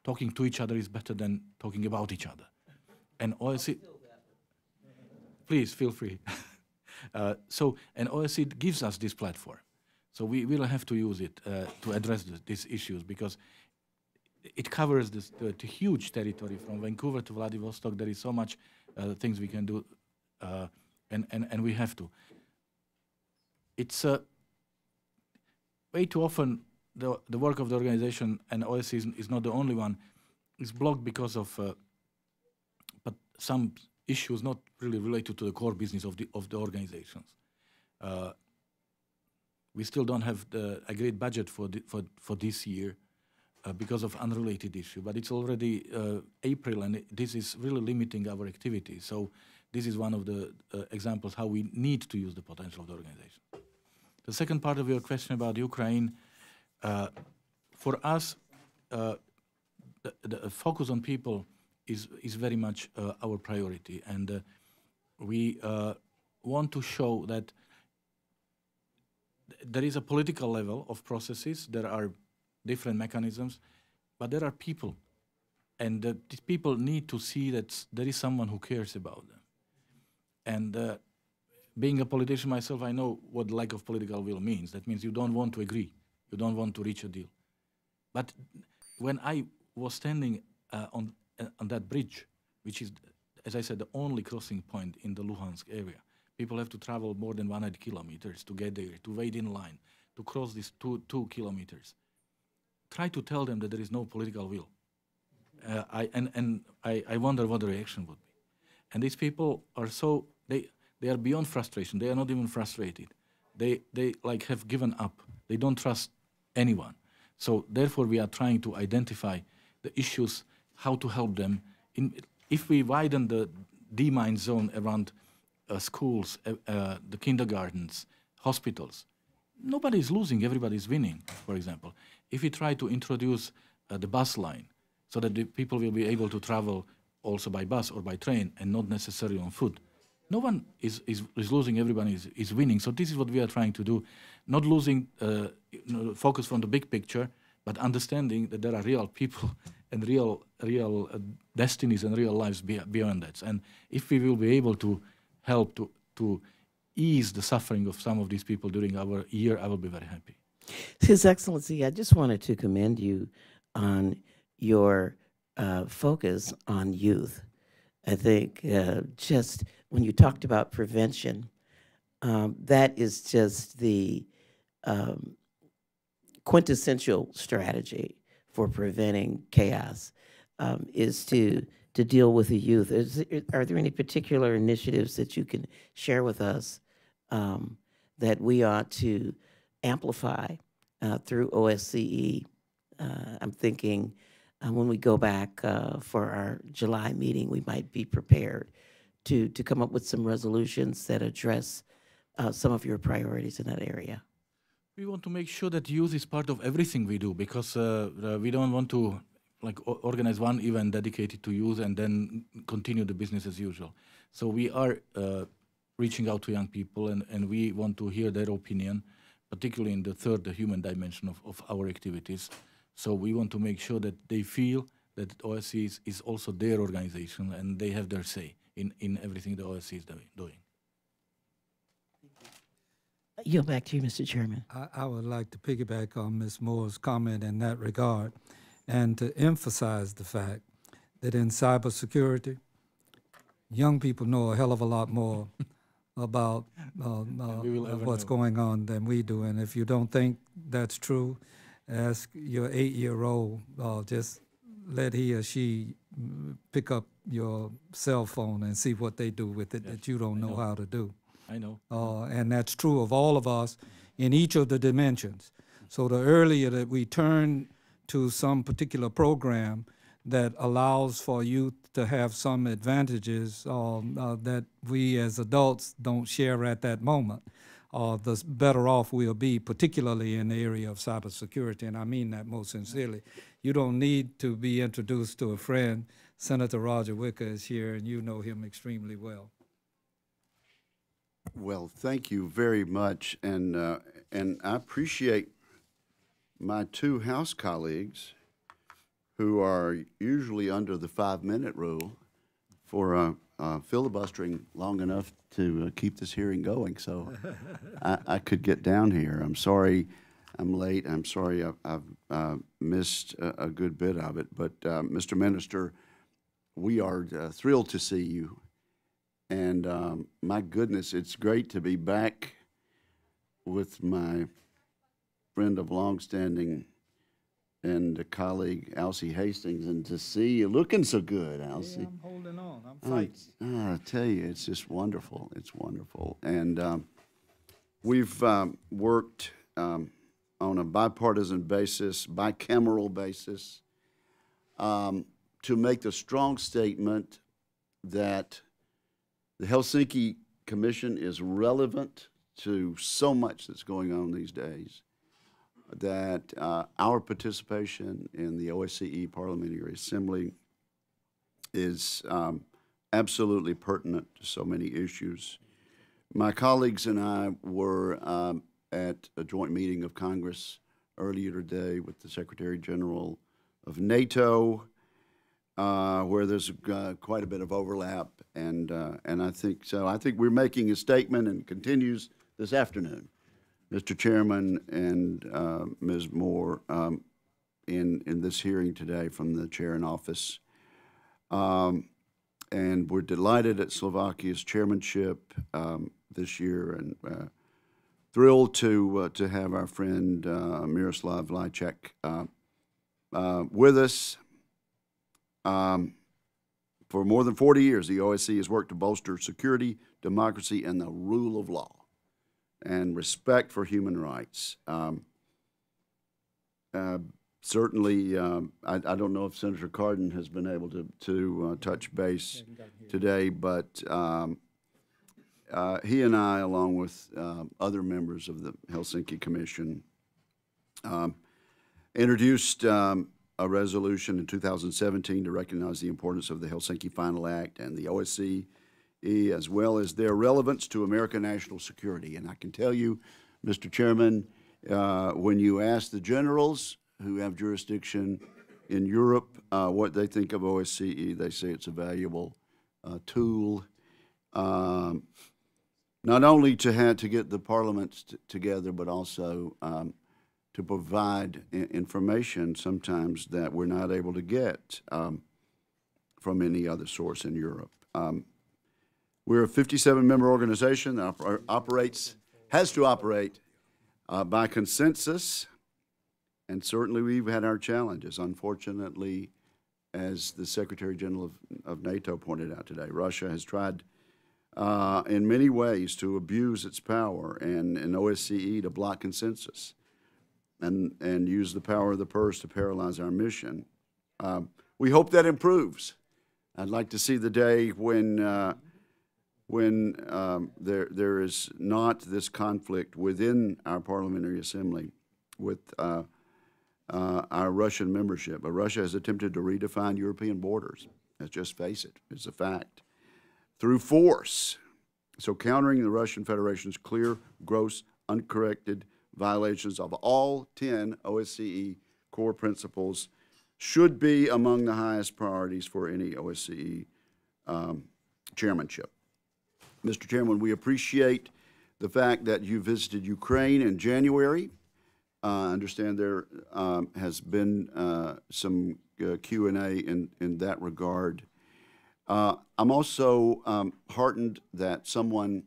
talking to each other is better than talking about each other. And OSCE, please feel free. [LAUGHS] uh, so, and OSCE gives us this platform. So we will have to use it uh, to address th- these issues because it covers this huge territory from Vancouver to Vladivostok. There is so much uh, things we can do, uh, and, and and we have to. It's way too often the, the work of the organization and OSCE is, is not the only one, is blocked because of uh, but some issues not really related to the core business of the of the organizations. Uh, we still don't have the agreed budget for the, for for this year uh, because of unrelated issue. But it's already uh, April, and this is really limiting our activity. So this is one of the uh, examples how we need to use the potential of the organization. The second part of your question about Ukraine, uh, for us, uh, the, the focus on people is is very much uh, our priority, and uh, we uh, want to show that th- there is a political level of processes. There are different mechanisms, but there are people, and these people need to see that there is someone who cares about them. And being a politician myself, I know what lack of political will means. That means you don't want to agree, you don't want to reach a deal. But when I was standing uh, on uh, on that bridge, which is, as I said, the only crossing point in the Luhansk area, people have to travel more than 100 kilometers to get there, to wait in line, to cross these two two kilometers. Try to tell them that there is no political will. Uh, I, and and I, I wonder what the reaction would be. And these people are so they they are beyond frustration. They are not even frustrated. They they like have given up. They don't trust anyone. So therefore, we are trying to identify the issues, how to help them. In, if we widen the demine zone around uh, schools, uh, uh, the kindergartens, hospitals, nobody is losing, everybody is winning, for example. If we try to introduce uh, the bus line so that the people will be able to travel also by bus or by train and not necessarily on foot, no one is, is, is losing, everybody is, is winning. So this is what we are trying to do, not losing uh, focus from the big picture, but understanding that there are real people [LAUGHS] and real, real uh, destinies and real lives be, beyond that. And if we will be able to help to, to ease the suffering of some of these people during our year, I will be very happy. His Excellency, I just wanted to commend you on your uh, focus on youth. I think uh, just when you talked about prevention, um, that is just the um, quintessential strategy for preventing chaos um, is to to deal with the youth. Is, are there any particular initiatives that you can share with us um, that we ought to amplify uh, through OSCE? Uh, I'm thinking uh, when we go back uh, for our July meeting, we might be prepared to to come up with some resolutions that address uh, some of your priorities in that area. We want to make sure that youth is part of everything we do because uh, uh, we don't want to like organize one event dedicated to youth and then continue the business as usual. So we are uh, reaching out to young people and, and we want to hear their opinion, particularly in the third, the human dimension of, of our activities. So we want to make sure that they feel that OSCE is, is also their organization and they have their say in, in everything the OSCE is doing. Doing. Yield back to you, Mr. Chairman. I, I would like to piggyback on Ms. Moore's comment in that regard and to emphasize the fact that in cybersecurity, young people know a hell of a lot more [LAUGHS] about uh, uh, we will ever what's know. going on than we do. And if you don't think that's true, ask your eight-year-old, uh, just let he or she mm, pick up your cell phone and see what they do with it Yes, that you don't know know. how to do. I know. Uh, and that's true of all of us in each of the dimensions. So the earlier that we turn to some particular program that allows for youth to have some advantages um, uh, that we as adults don't share at that moment, uh, the better off we'll be, particularly in the area of cybersecurity. And I mean that most sincerely. You don't need to be introduced to a friend. Senator Roger Wicker is here, and you know him extremely well. Well, thank you very much, and, uh, and I appreciate my two House colleagues who are usually under the five-minute rule for uh, uh, filibustering long enough to uh, keep this hearing going, so I, I could get down here. I'm sorry I'm late, I'm sorry I've, I've uh, missed a, a good bit of it, but, uh, Mr. Minister, we are thrilled to see you. And um, my goodness, it's great to be back with my friend of longstanding and a colleague, Alcee Hastings, and to see you looking so good, Yeah, I'm holding on. I'm Oh, fighting. ah, I tell you, it's just wonderful. It's wonderful. And um, we've um, worked um, on a bipartisan basis, bicameral basis, um, to make the strong statement that the Helsinki Commission is relevant to so much that's going on these days, that uh, our participation in the OSCE Parliamentary Assembly is um, absolutely pertinent to so many issues. My colleagues and I were um, at a joint meeting of Congress earlier today with the Secretary General of NATO, uh, where there's uh, quite a bit of overlap, and uh, and I think so. I think we're making a statement and continues this afternoon, Mr. Chairman and uh, Ms. Moore, um, in in this hearing today from the chair in office. Um, and we're delighted at Slovakia's chairmanship um, this year, and uh, thrilled to uh, to have our friend uh, Miroslav Lajcak uh, uh, with us. Um, for more than 40 years, the OSCE has worked to bolster security, democracy, and the rule of law, and respect for human rights. Um, uh, certainly, um, I, I don't know if Senator Cardin has been able to, to uh, touch base today, but um, uh, he and I, along with um, other members of the Helsinki Commission, um, introduced um, a resolution in 2017 to recognize the importance of the Helsinki Final Act and the OSCE, as well as their relevance to American national security. And I can tell you, Mr. Chairman, uh, when you ask the generals who have jurisdiction in Europe uh, what they think of OSCE, they say it's a valuable uh, tool, um, not only to have to get the parliaments together, but also um, to provide information sometimes that we're not able to get um, from any other source in Europe. Um, we're a 57-member organization that oper- operates, has to operate uh, by consensus, and certainly we've had our challenges. Unfortunately, as the Secretary General of, of NATO pointed out today, Russia has tried uh, in many ways to abuse its power and, and OSCE to block consensus and, and use the power of the purse to paralyze our mission. Um, we hope that improves. I'd like to see the day when, uh, when um, there, there is not this conflict within our parliamentary assembly with uh, uh, our Russian membership. But Russia has attempted to redefine European borders. Let's just face it, it's a fact. Through force. So countering the Russian Federation's clear, gross, uncorrected violations of all 10 OSCE core principles should be among the highest priorities for any OSCE um, chairmanship. Mr. Chairman, we appreciate the fact that you visited Ukraine in January. Uh, I understand there um, has been uh, some uh, Q and A in, in that regard. Uh, I'm also um, heartened that someone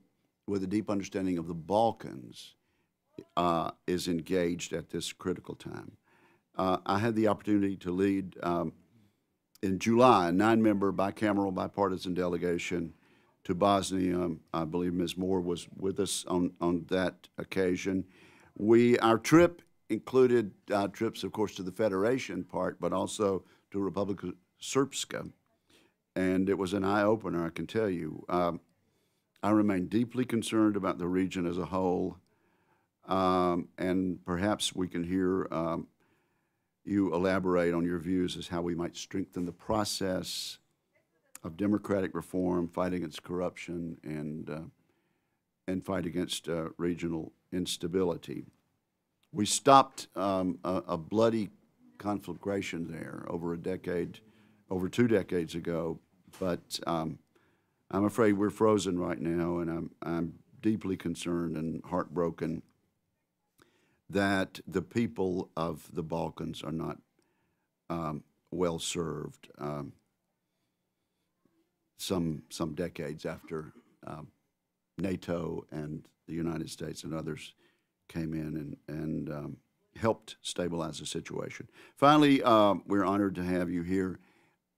with a deep understanding of the Balkans uh, is engaged at this critical time. Uh, I had the opportunity to lead um, in July a nine-member bicameral bipartisan delegation to Bosnia. Um, I believe Ms. Moore was with us on, on that occasion. We our trip included uh, trips, of course, to the Federation part, but also to Republika Srpska, and it was an eye opener. I can tell you. Um, I remain deeply concerned about the region as a whole, um, and perhaps we can hear um, you elaborate on your views as how we might strengthen the process of democratic reform, fight against corruption, and uh, and fight against uh, regional instability. We stopped um, a, a bloody conflagration there over a decade, over two decades ago, but um, I'm afraid we're frozen right now, and I'm I'm deeply concerned and heartbroken that the people of the Balkans are not um, well served. Um, some some decades after um, NATO and the United States and others came in and and um, helped stabilize the situation. Finally, um, we're honored to have you here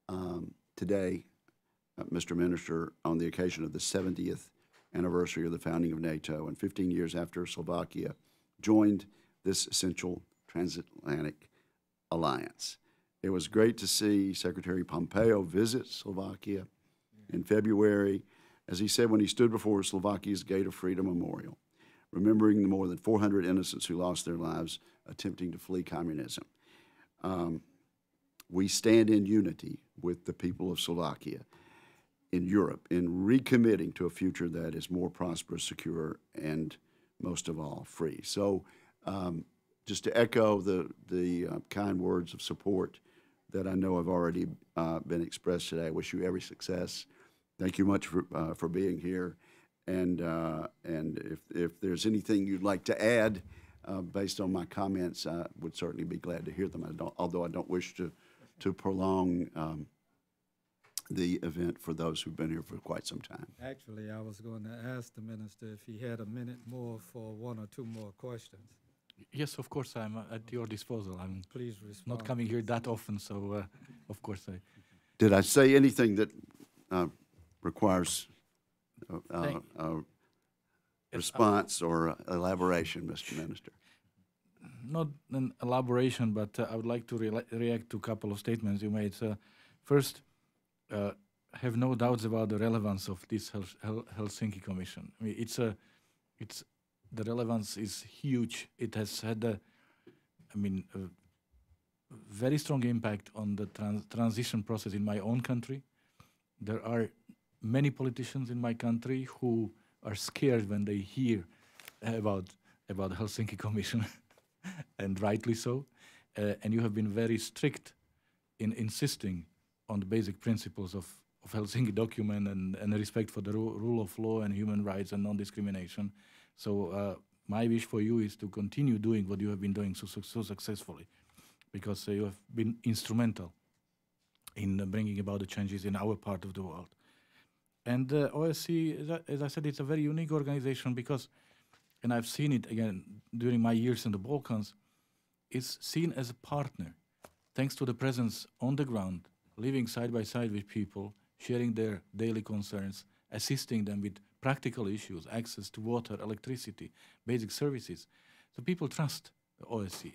um, today, uh, Mr. Minister, on the occasion of the 70th anniversary of the founding of NATO and 15 years after Slovakia joined this essential transatlantic alliance. It was great to see Secretary Pompeo visit Slovakia in February, as he said when he stood before Slovakia's Gate of Freedom Memorial, remembering the more than 400 innocents who lost their lives attempting to flee communism. Um, we stand in unity with the people of Slovakia in Europe in recommitting to a future that is more prosperous, secure, and most of all, free. So, um, just to echo the, the uh, kind words of support that I know have already uh, been expressed today, I wish you every success. Thank you much for, uh, for being here. And, uh, and if, if there's anything you'd like to add uh, based on my comments, I would certainly be glad to hear them. I although I don't wish to, to prolong um, the event for those who've been here for quite some time. Actually, I was going to ask the minister if he had a minute more for one or two more questions. Yes, of course, I'm uh, at your disposal. I'm Please respond. not coming here that often, so uh, of course I. Did I say anything that uh, requires uh, uh, Thank- a response or uh, elaboration, Mr. Minister? not an elaboration, but uh, I would like to rela- react to a couple of statements you made. Uh, first, uh, have no doubts about the relevance of this Hel- Hel- Helsinki Commission. I mean, it's a, it's the relevance is huge. It has had a, I mean, a very strong impact on the trans- transition process in my own country. There are many politicians in my country who are scared when they hear about about the Helsinki Commission, [LAUGHS] and rightly so. Uh, and you have been very strict in insisting on the basic principles of, of Helsinki document and, and respect for the ru- rule of law and human rights and non-discrimination. So uh, my wish for you is to continue doing what you have been doing so, so, so successfully, because uh, you have been instrumental in bringing about the changes in our part of the world. And uh, OSCE, as I said, it's a very unique organization because, and I've seen it again during my years in the Balkans, it's seen as a partner, thanks to the presence on the ground, living side by side with people, sharing their daily concerns, assisting them with practical issues, access to water, electricity, basic services. So people trust the OSCE.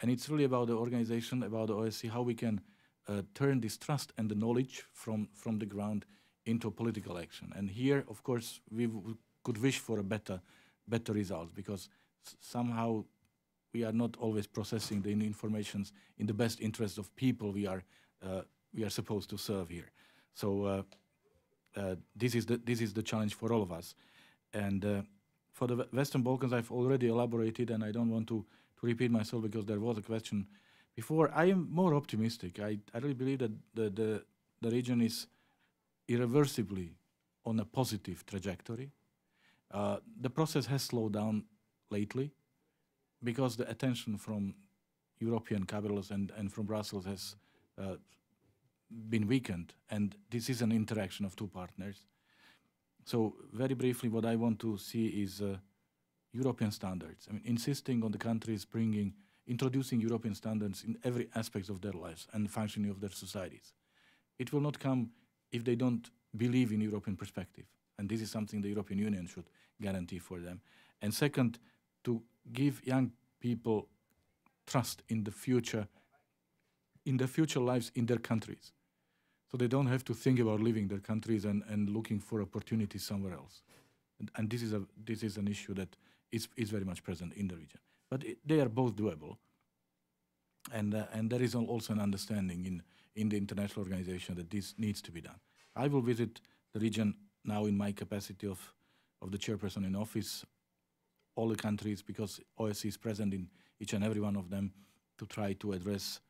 And it's really about the organization, about the OSCE, how we can uh, turn this trust and the knowledge from, from the ground into political action. And here, of course, we could wish for a better, better results because somehow we are not always processing the in- informations in the best interest of people we are, uh, we are supposed to serve here. So uh, uh, this, is the, this is the challenge for all of us. And uh, for the Western Balkans, I've already elaborated, and I don't want to, to repeat myself because there was a question before. I am more optimistic. I, I really believe that the, the, the region is irreversibly on a positive trajectory. Uh, the process has slowed down lately because the attention from European capitals and, and from Brussels has uh, been weakened, and this is an interaction of two partners. So, very briefly, what I want to see is uh, European standards. I mean, insisting on the countries bringing, introducing European standards in every aspect of their lives and functioning of their societies. It will not come if they don't believe in European perspective, and this is something the European Union should guarantee for them. And second, to give young people trust in the future, in their future lives in their countries, so they don't have to think about leaving their countries and, and looking for opportunities somewhere else. And, and this is a this is an issue that is is very much present in the region. But it, they are both doable, and uh, and there is also an understanding in in the international organization that this needs to be done. I will visit the region now in my capacity of of the chairperson in office, all the countries because OSCE is present in each and every one of them to try to address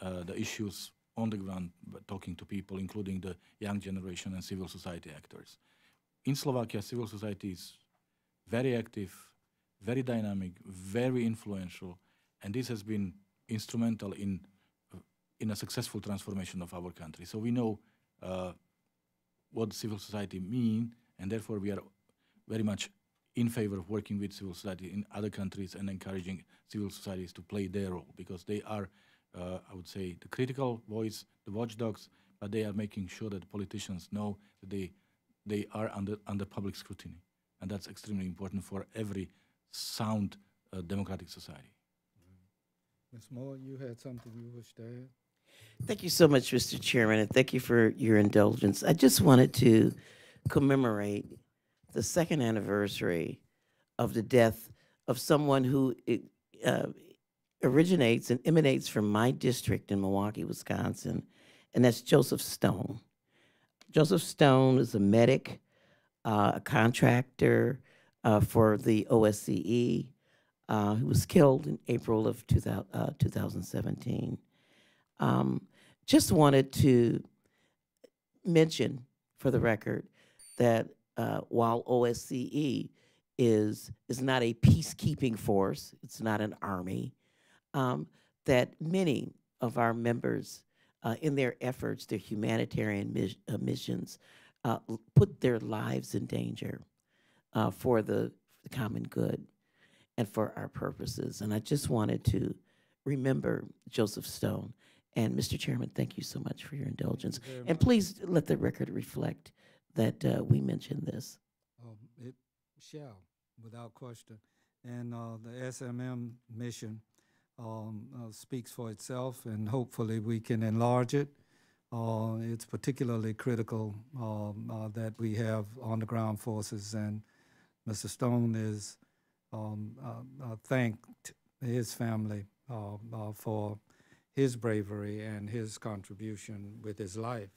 uh, the issues on the ground, talking to people, including the young generation and civil society actors. In Slovakia, civil society is very active, very dynamic, very influential, and this has been instrumental in in a successful transformation of our country. So we know uh, what civil society mean, and therefore we are very much in favor of working with civil society in other countries and encouraging civil societies to play their role because they are, uh, I would say, the critical voice, the watchdogs, but they are making sure that politicians know that they, they are under, under public scrutiny. And that's extremely important for every sound uh, democratic society. Ms. Moore, you had something you wish to add? Thank you so much, Mr. Chairman, and thank you for your indulgence. I just wanted to commemorate the second anniversary of the death of someone who uh, originates and emanates from my district in Milwaukee, Wisconsin, and that's Joseph Stone. Joseph Stone is a medic, uh, a contractor uh, for the OSCE. Uh, he was killed in April of 2000, uh, 2017. Um, just wanted to mention for the record that uh, while OSCE is is not a peacekeeping force, it's not an army, um, that many of our members, uh, in their efforts, their humanitarian mis- uh, missions, uh, put their lives in danger uh, for the, the common good and for our purposes. And I just wanted to remember Joseph Stone. And Mr. Chairman, thank you so much for your indulgence. Very And please let the record reflect that uh, we mentioned this. Um, It shall, without question. And uh, the SMM mission um, uh, speaks for itself, and hopefully we can enlarge it. Uh, It's particularly critical um, uh, that we have on-the-ground forces, and Mr. Stone is um, uh, uh, thanked his family uh, for his bravery and his contribution with his life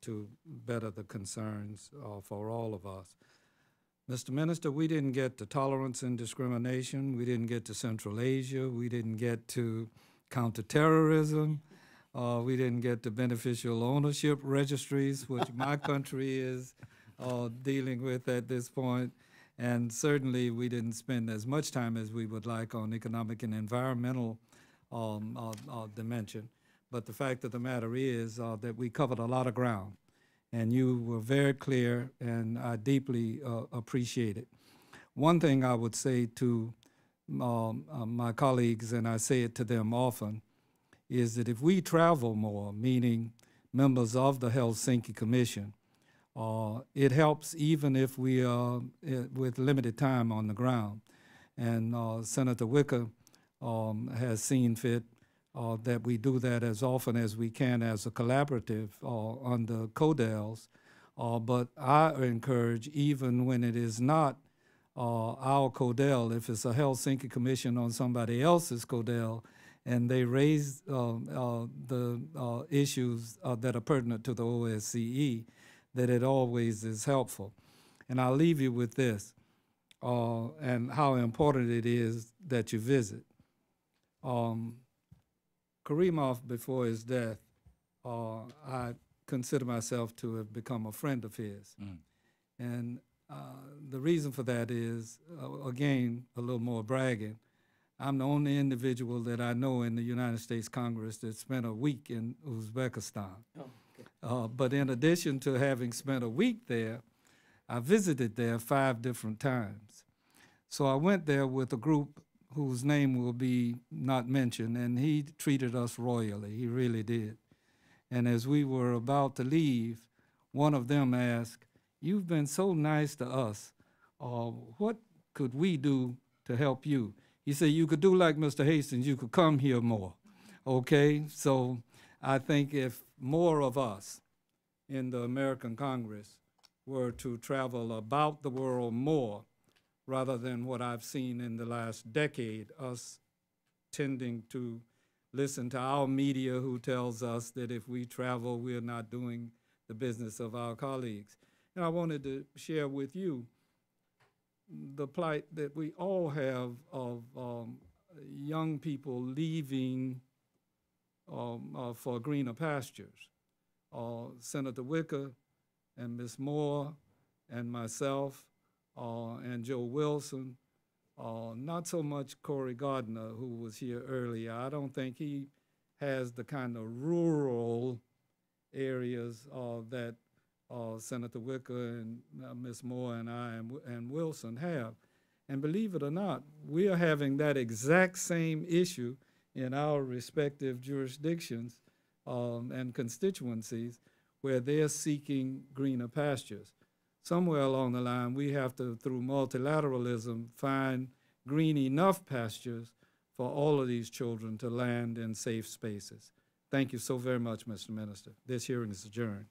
to better the concerns for all of us. Mr. Minister, we didn't get to tolerance and discrimination. We didn't get to Central Asia. We didn't get to counterterrorism. Uh, we didn't get to beneficial ownership registries, which [LAUGHS] my country is uh, dealing with at this point. And certainly, we didn't spend as much time as we would like on economic and environmental um, uh, uh, dimension. But the fact of the matter is uh, that we covered a lot of ground, and you were very clear, and I deeply uh, appreciate it. One thing I would say to um, uh, my colleagues, and I say it to them often, is that if we travel more, meaning members of the Helsinki Commission, uh, it helps even if we are uh, with limited time on the ground. And uh, Senator Wicker um, has seen fit uh, that we do that as often as we can as a collaborative uh, under CODELs. Uh, but I encourage, even when it is not uh, our CODEL, if it's a Helsinki Commission on somebody else's CODEL, and they raise uh, uh, the issues that are pertinent to the OSCE, that it always is helpful. And I'll leave you with this, and how important it is that you visit. Um, Karimov, before his death, uh, I consider myself to have become a friend of his. Mm. And uh, the reason for that is, uh, again, a little more bragging. I'm the only individual that I know in the United States Congress that spent a week in Uzbekistan. Uh, but in addition to having spent a week there, I visited there five different times. So I went there with a group whose name will be not mentioned, and he treated us royally. He really did. And as we were about to leave, one of them asked, You've been so nice to us. Uh, what could we do to help you? He said, You could do like Mr. Hastings, you could come here more. Okay? So I think if more of us in the American Congress were to travel about the world more, rather than what I've seen in the last decade, us tending to listen to our media who tells us that if we travel, we're not doing the business of our colleagues. And I wanted to share with you the plight that we all have of um, young people leaving um, uh, for greener pastures. Uh, Senator Wicker and Ms. Moore and myself uh, and Joe Wilson, uh, not so much Cory Gardner, who was here earlier. I don't think he has the kind of rural areas uh, that uh, Senator Wicker and uh, Ms. Moore and I and, and Wilson have. And believe it or not, we are having that exact same issue in our respective jurisdictions um, and constituencies where they're seeking greener pastures. Somewhere along the line, we have to, through multilateralism, find green enough pastures for all of these children to land in safe spaces. Thank you so very much, Mr. Minister. This hearing is adjourned.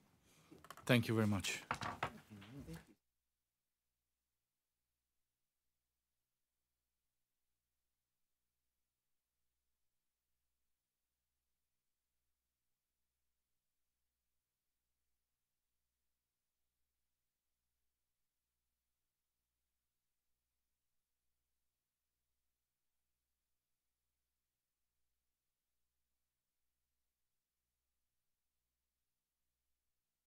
Thank you very much.